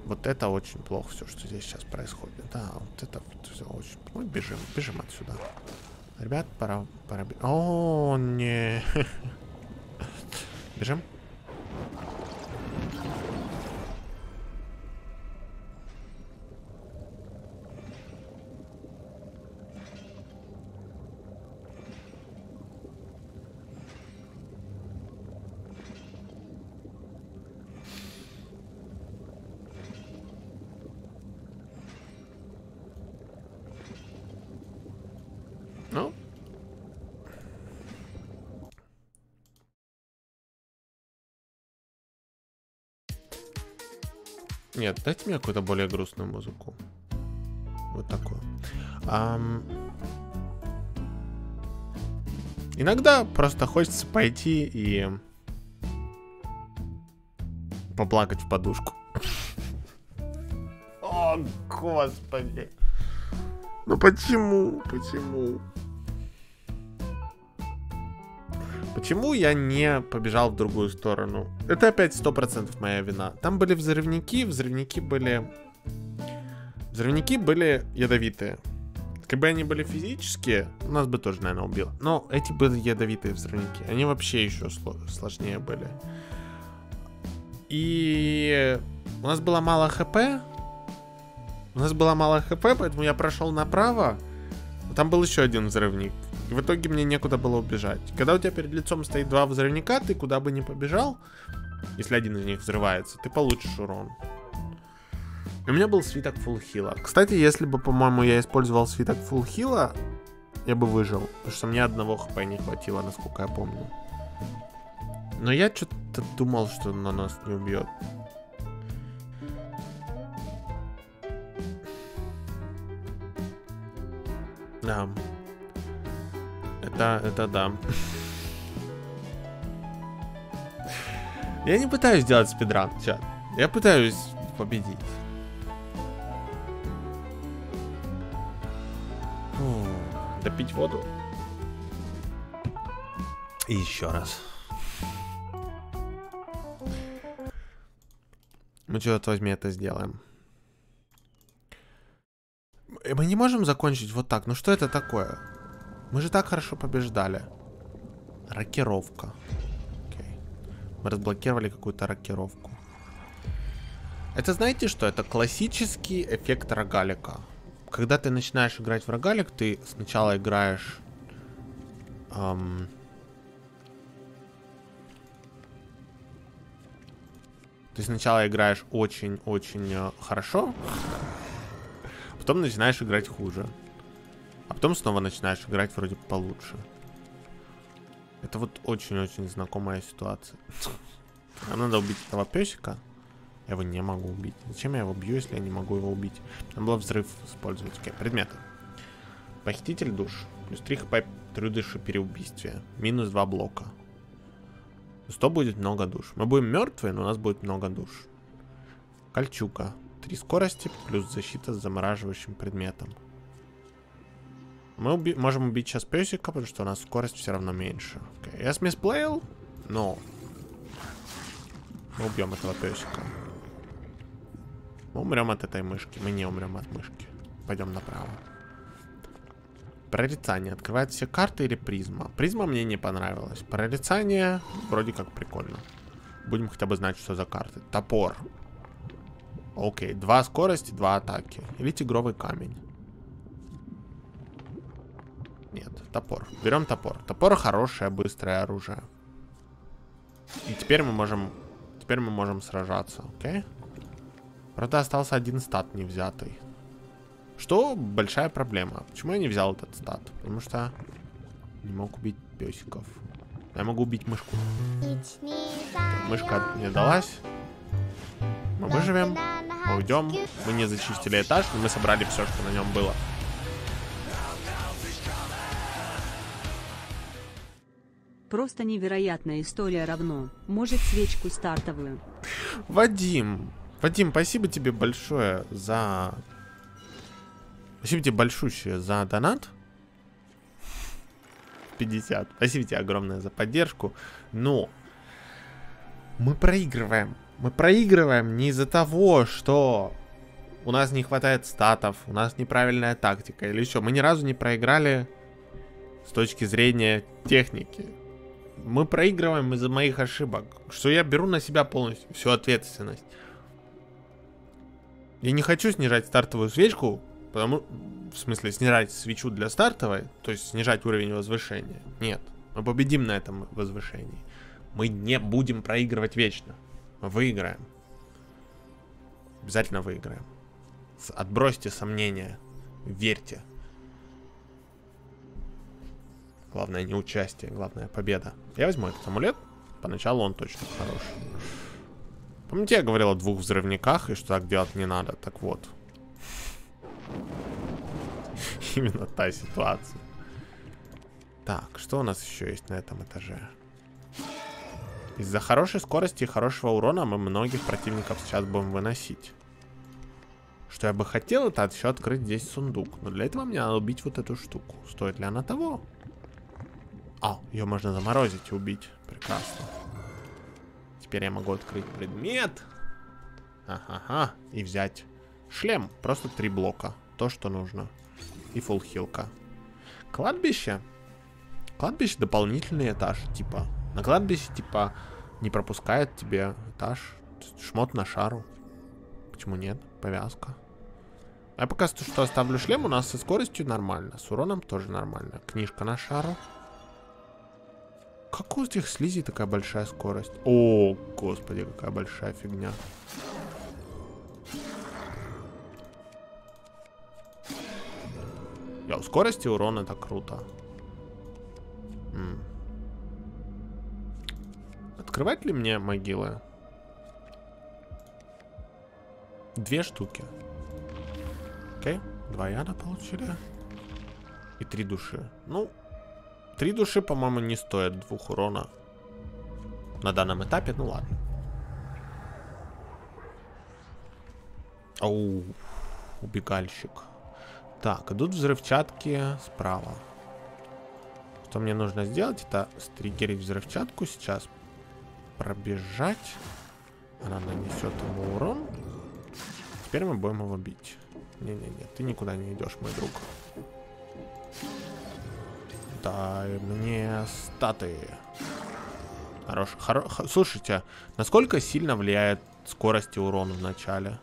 Вот это очень плохо, все, что здесь сейчас происходит. Да, вот это вот все очень... Мы бежим, бежим отсюда. Ребят, пора... пора... О, не. Бежим. Нет, дайте мне какую-то более грустную музыку. Вот такую. Ам... Иногда просто хочется пойти и поплакать в подушку. О, господи. Ну почему? Почему? Почему я не побежал в другую сторону? Это опять сто процентов моя вина. Там были взрывники, взрывники были... Взрывники были ядовитые. Как бы они были физические, нас бы тоже, наверное, убило. Но эти были ядовитые взрывники. Они вообще еще сложнее были. И у нас было мало хп. У нас было мало хп, поэтому я прошел направо. Там был еще один взрывник. И в итоге мне некуда было убежать. Когда у тебя перед лицом стоит два взрывника, ты куда бы ни побежал, если один из них взрывается, ты получишь урон. У меня был свиток фулхила. Кстати, если бы, по-моему, я использовал свиток фулхила, я бы выжил. Потому что мне одного хп не хватило, насколько я помню. Но я что-то думал, что на нас не убьет. Да. Это, это да. Я не пытаюсь делать спидран, чат. Я пытаюсь победить. Допить воду. И еще раз. Мы черт возьми это сделаем. Мы не можем закончить вот так. Ну что это такое? Мы же так хорошо побеждали. Рокировка. Окей. Мы разблокировали какую-то рокировку. Это знаете что? Это классический эффект рогалика. Когда ты начинаешь играть в рогалик, ты сначала играешь... Эм, ты сначала играешь очень-очень э, хорошо, потом начинаешь играть хуже. А потом снова начинаешь играть вроде получше. Это вот очень-очень знакомая ситуация. Нам надо убить этого песика. Я его не могу убить. Зачем я его бью, если я не могу его убить? Надо было взрыв использовать. Окей, предметы. Похититель душ. Плюс 3 хп при убийстве. Минус 2 блока. 100 будет много душ. Мы будем мертвые, но у нас будет много душ. Кольчуга. 3 скорости плюс защита с замораживающим предметом. Мы уби можем убить сейчас песика, потому что у нас скорость все равно меньше. Okay. Я смисплеил, но мы убьем этого песика. Мы умрем от этой мышки. Мы не умрем от мышки. Пойдем направо. Прорицание. Открывает все карты или призма? Призма мне не понравилась. Прорицание вроде как прикольно. Будем хотя бы знать, что за карты. Топор. Окей. Два скорости, два атаки. Или тигровый камень. Нет, топор. Берем топор. Топор хорошее, быстрое оружие. И теперь мы можем... Теперь мы можем сражаться, окей? Okay? Правда, остался один стат не взятый. Что большая проблема. Почему я не взял этот стат? Потому что не мог убить песиков. Я могу убить мышку. Мышка не далась. Мы выживем. Мы уйдем. Мы не зачистили этаж, но мы собрали все, что на нем было. Просто невероятная история равно. Может свечку стартовую. Вадим, Вадим, спасибо тебе большое за... Спасибо тебе большущее за донат. 50. Спасибо тебе огромное за поддержку. Но мы проигрываем. Мы проигрываем не из-за того, что у нас не хватает статов, у нас неправильная тактика или еще. Мы ни разу не проиграли с точки зрения техники. Мы проигрываем из-за моих ошибок, что я беру на себя полностью всю ответственность. Я не хочу снижать стартовую свечку, потому... В смысле, снижать свечу для стартовой, то есть снижать уровень возвышения. Нет. Мы победим на этом возвышении. Мы не будем проигрывать вечно. Мы выиграем. Обязательно выиграем. Отбросьте сомнения. Верьте. Главное не участие, главное победа. Я возьму этот амулет. Поначалу он точно хороший. Помните, я говорил о двух взрывниках и что так делать не надо? Так вот. Именно та ситуация. Так, что у нас еще есть на этом этаже? Из-за хорошей скорости и хорошего урона мы многих противников сейчас будем выносить. Что я бы хотел, это еще открыть здесь сундук. Но для этого мне надо убить вот эту штуку. Стоит ли она того? А, ее можно заморозить и убить. Прекрасно. Теперь я могу открыть предмет. Ага, и взять шлем. Просто три блока. То, что нужно. И фулл хилка. Кладбище. Кладбище дополнительный этаж, типа. На кладбище, типа, не пропускает тебе этаж. Шмот на шару. Почему нет? Повязка. Я пока что оставлю шлем, у нас со скоростью нормально. С уроном тоже нормально. Книжка на шару. Как у этих слизей такая большая скорость? О, господи, какая большая фигня. Я, скорость и урон это круто. М. Открывать ли мне могилы? Две штуки. Окей, два яда получили. И три души. Ну, Три души, по-моему, не стоят двух урона. На данном этапе, ну ладно. Оу, убегальщик. Так, идут взрывчатки справа. Что мне нужно сделать, это стригерить взрывчатку сейчас. Пробежать. Она нанесет ему урон. Теперь мы будем его бить. Не-не-не, ты никуда не идешь, мой друг. Дай мне статы. Хорош, хоро, слушайте, насколько сильно влияет скорость и урон в начале?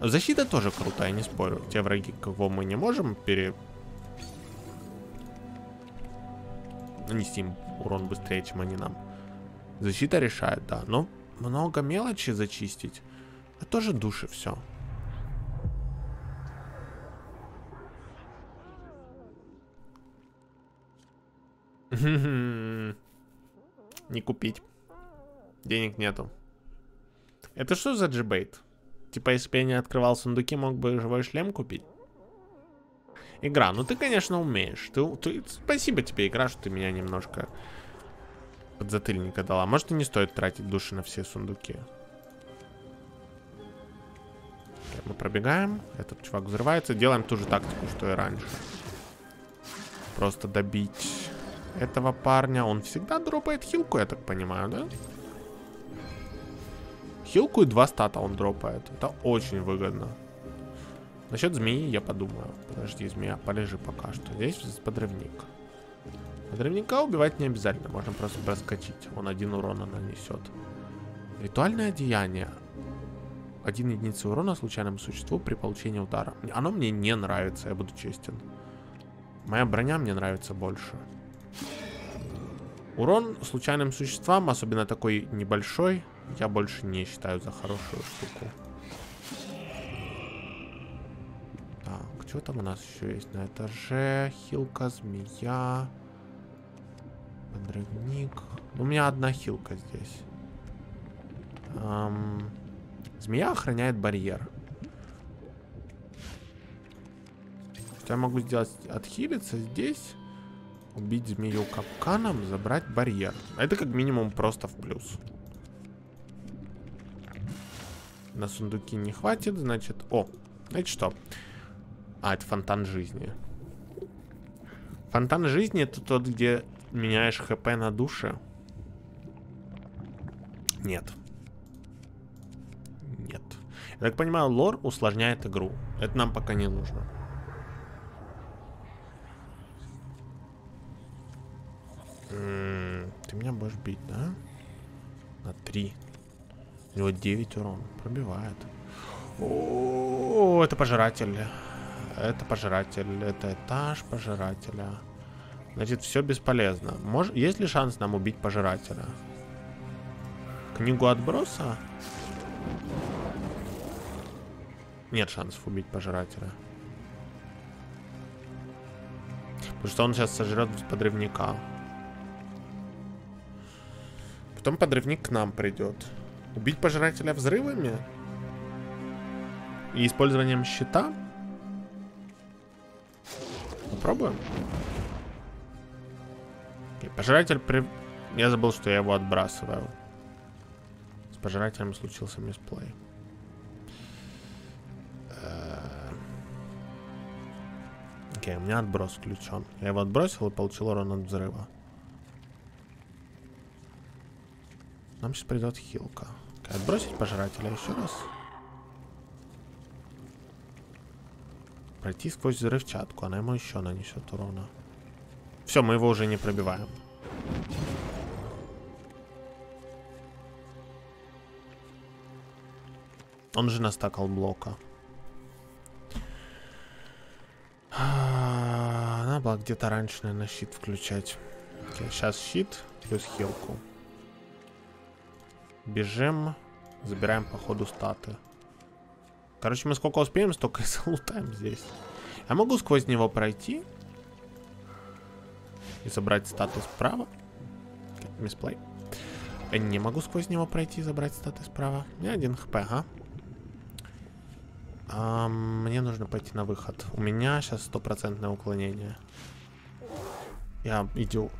Защита тоже крутая, не спорю. Те враги, кого мы не можем пере... Нанести им урон быстрее, чем они нам. Защита решает, да. Но много мелочи зачистить. Это тоже души все. Не купить. Денег нету. Это что за джибейт? Типа, если бы я не открывал сундуки, мог бы живой шлем купить? Игра, ну ты, конечно, умеешь. Ты, ты- спасибо тебе, игра, что ты меня немножко подзатыльника дала. Может, и не стоит тратить души на все сундуки. Мы пробегаем. Этот чувак взрывается. Делаем ту же тактику, что и раньше. Просто добить этого парня. Он всегда дропает хилку, я так понимаю, да? Хилку и два стата он дропает. Это очень выгодно. Насчет змеи я подумаю. Подожди, змея, полежи пока что. Здесь подрывник. Подрывника убивать не обязательно, можно просто проскочить. Он один урона нанесет. Ритуальное одеяние. Один единица урона случайному существу при получении удара. Оно мне не нравится, я буду честен. Моя броня мне нравится больше. Урон случайным существам, особенно такой небольшой, я больше не считаю за хорошую штуку. Так, что там у нас еще есть на этаже? Хилка, змея, подрывник. У меня одна хилка здесь. Ам, Змея охраняет барьер. Я могу сделать? Отхилиться здесь, убить змею капканом, забрать барьер. Это как минимум просто в плюс. На сундуки не хватит, значит... О, знаете что? А, это фонтан жизни. Фонтан жизни это тот, где меняешь хп на душе. Нет. Нет. Я так понимаю, лор усложняет игру. Это нам пока не нужно. Ты меня будешь бить, да? На 3. У него 9 урон. Пробивает. О, это пожиратель. Это пожиратель. Это этаж пожирателя. Значит, все бесполезно. Мож... Есть ли шанс нам убить пожирателя? Книгу отброса? Нет шансов убить пожирателя. Потому что он сейчас сожрет подрывника. Потом подрывник к нам придет. Убить пожирателя взрывами? И использованием щита? Попробуем. Окей, пожиратель при... Я забыл, что я его отбрасываю. С пожирателем случился мисплей. Э, Окей, у меня отброс включен. Я его отбросил и получил урон от взрыва. Нам сейчас придет хилка. Отбросить пожирателя еще раз. Пройти сквозь взрывчатку, она ему еще нанесет урона. Все, мы его уже не пробиваем. Он же настакал блока. Надо было где-то раньше, наверное, щит включать. Сейчас щит плюс хилку. Бежим. Забираем по ходу статы. Короче, мы сколько успеем, столько и залутаем здесь. Я могу сквозь него пройти. И забрать статы справа. Мисплей. Не могу сквозь него пройти и забрать статы справа. У меня один хп, ага. А, мне нужно пойти на выход. У меня сейчас стопроцентное уклонение. Я иду.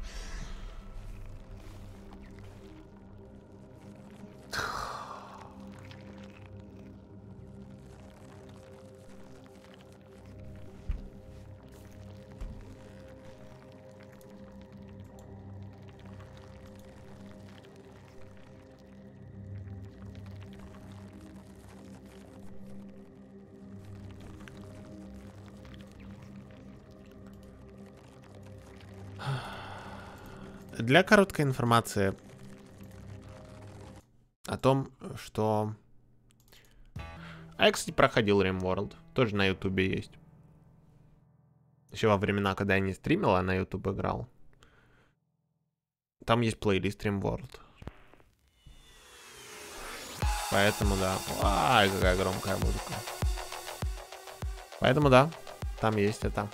Для короткой информации о том, что... А я, кстати, проходил RimWorld. Тоже на ютубе есть. Еще во времена, когда я не стримил, а на YouTube играл. Там есть плейлист RimWorld. Поэтому да. Ай, какая громкая музыка. Поэтому да, там есть это.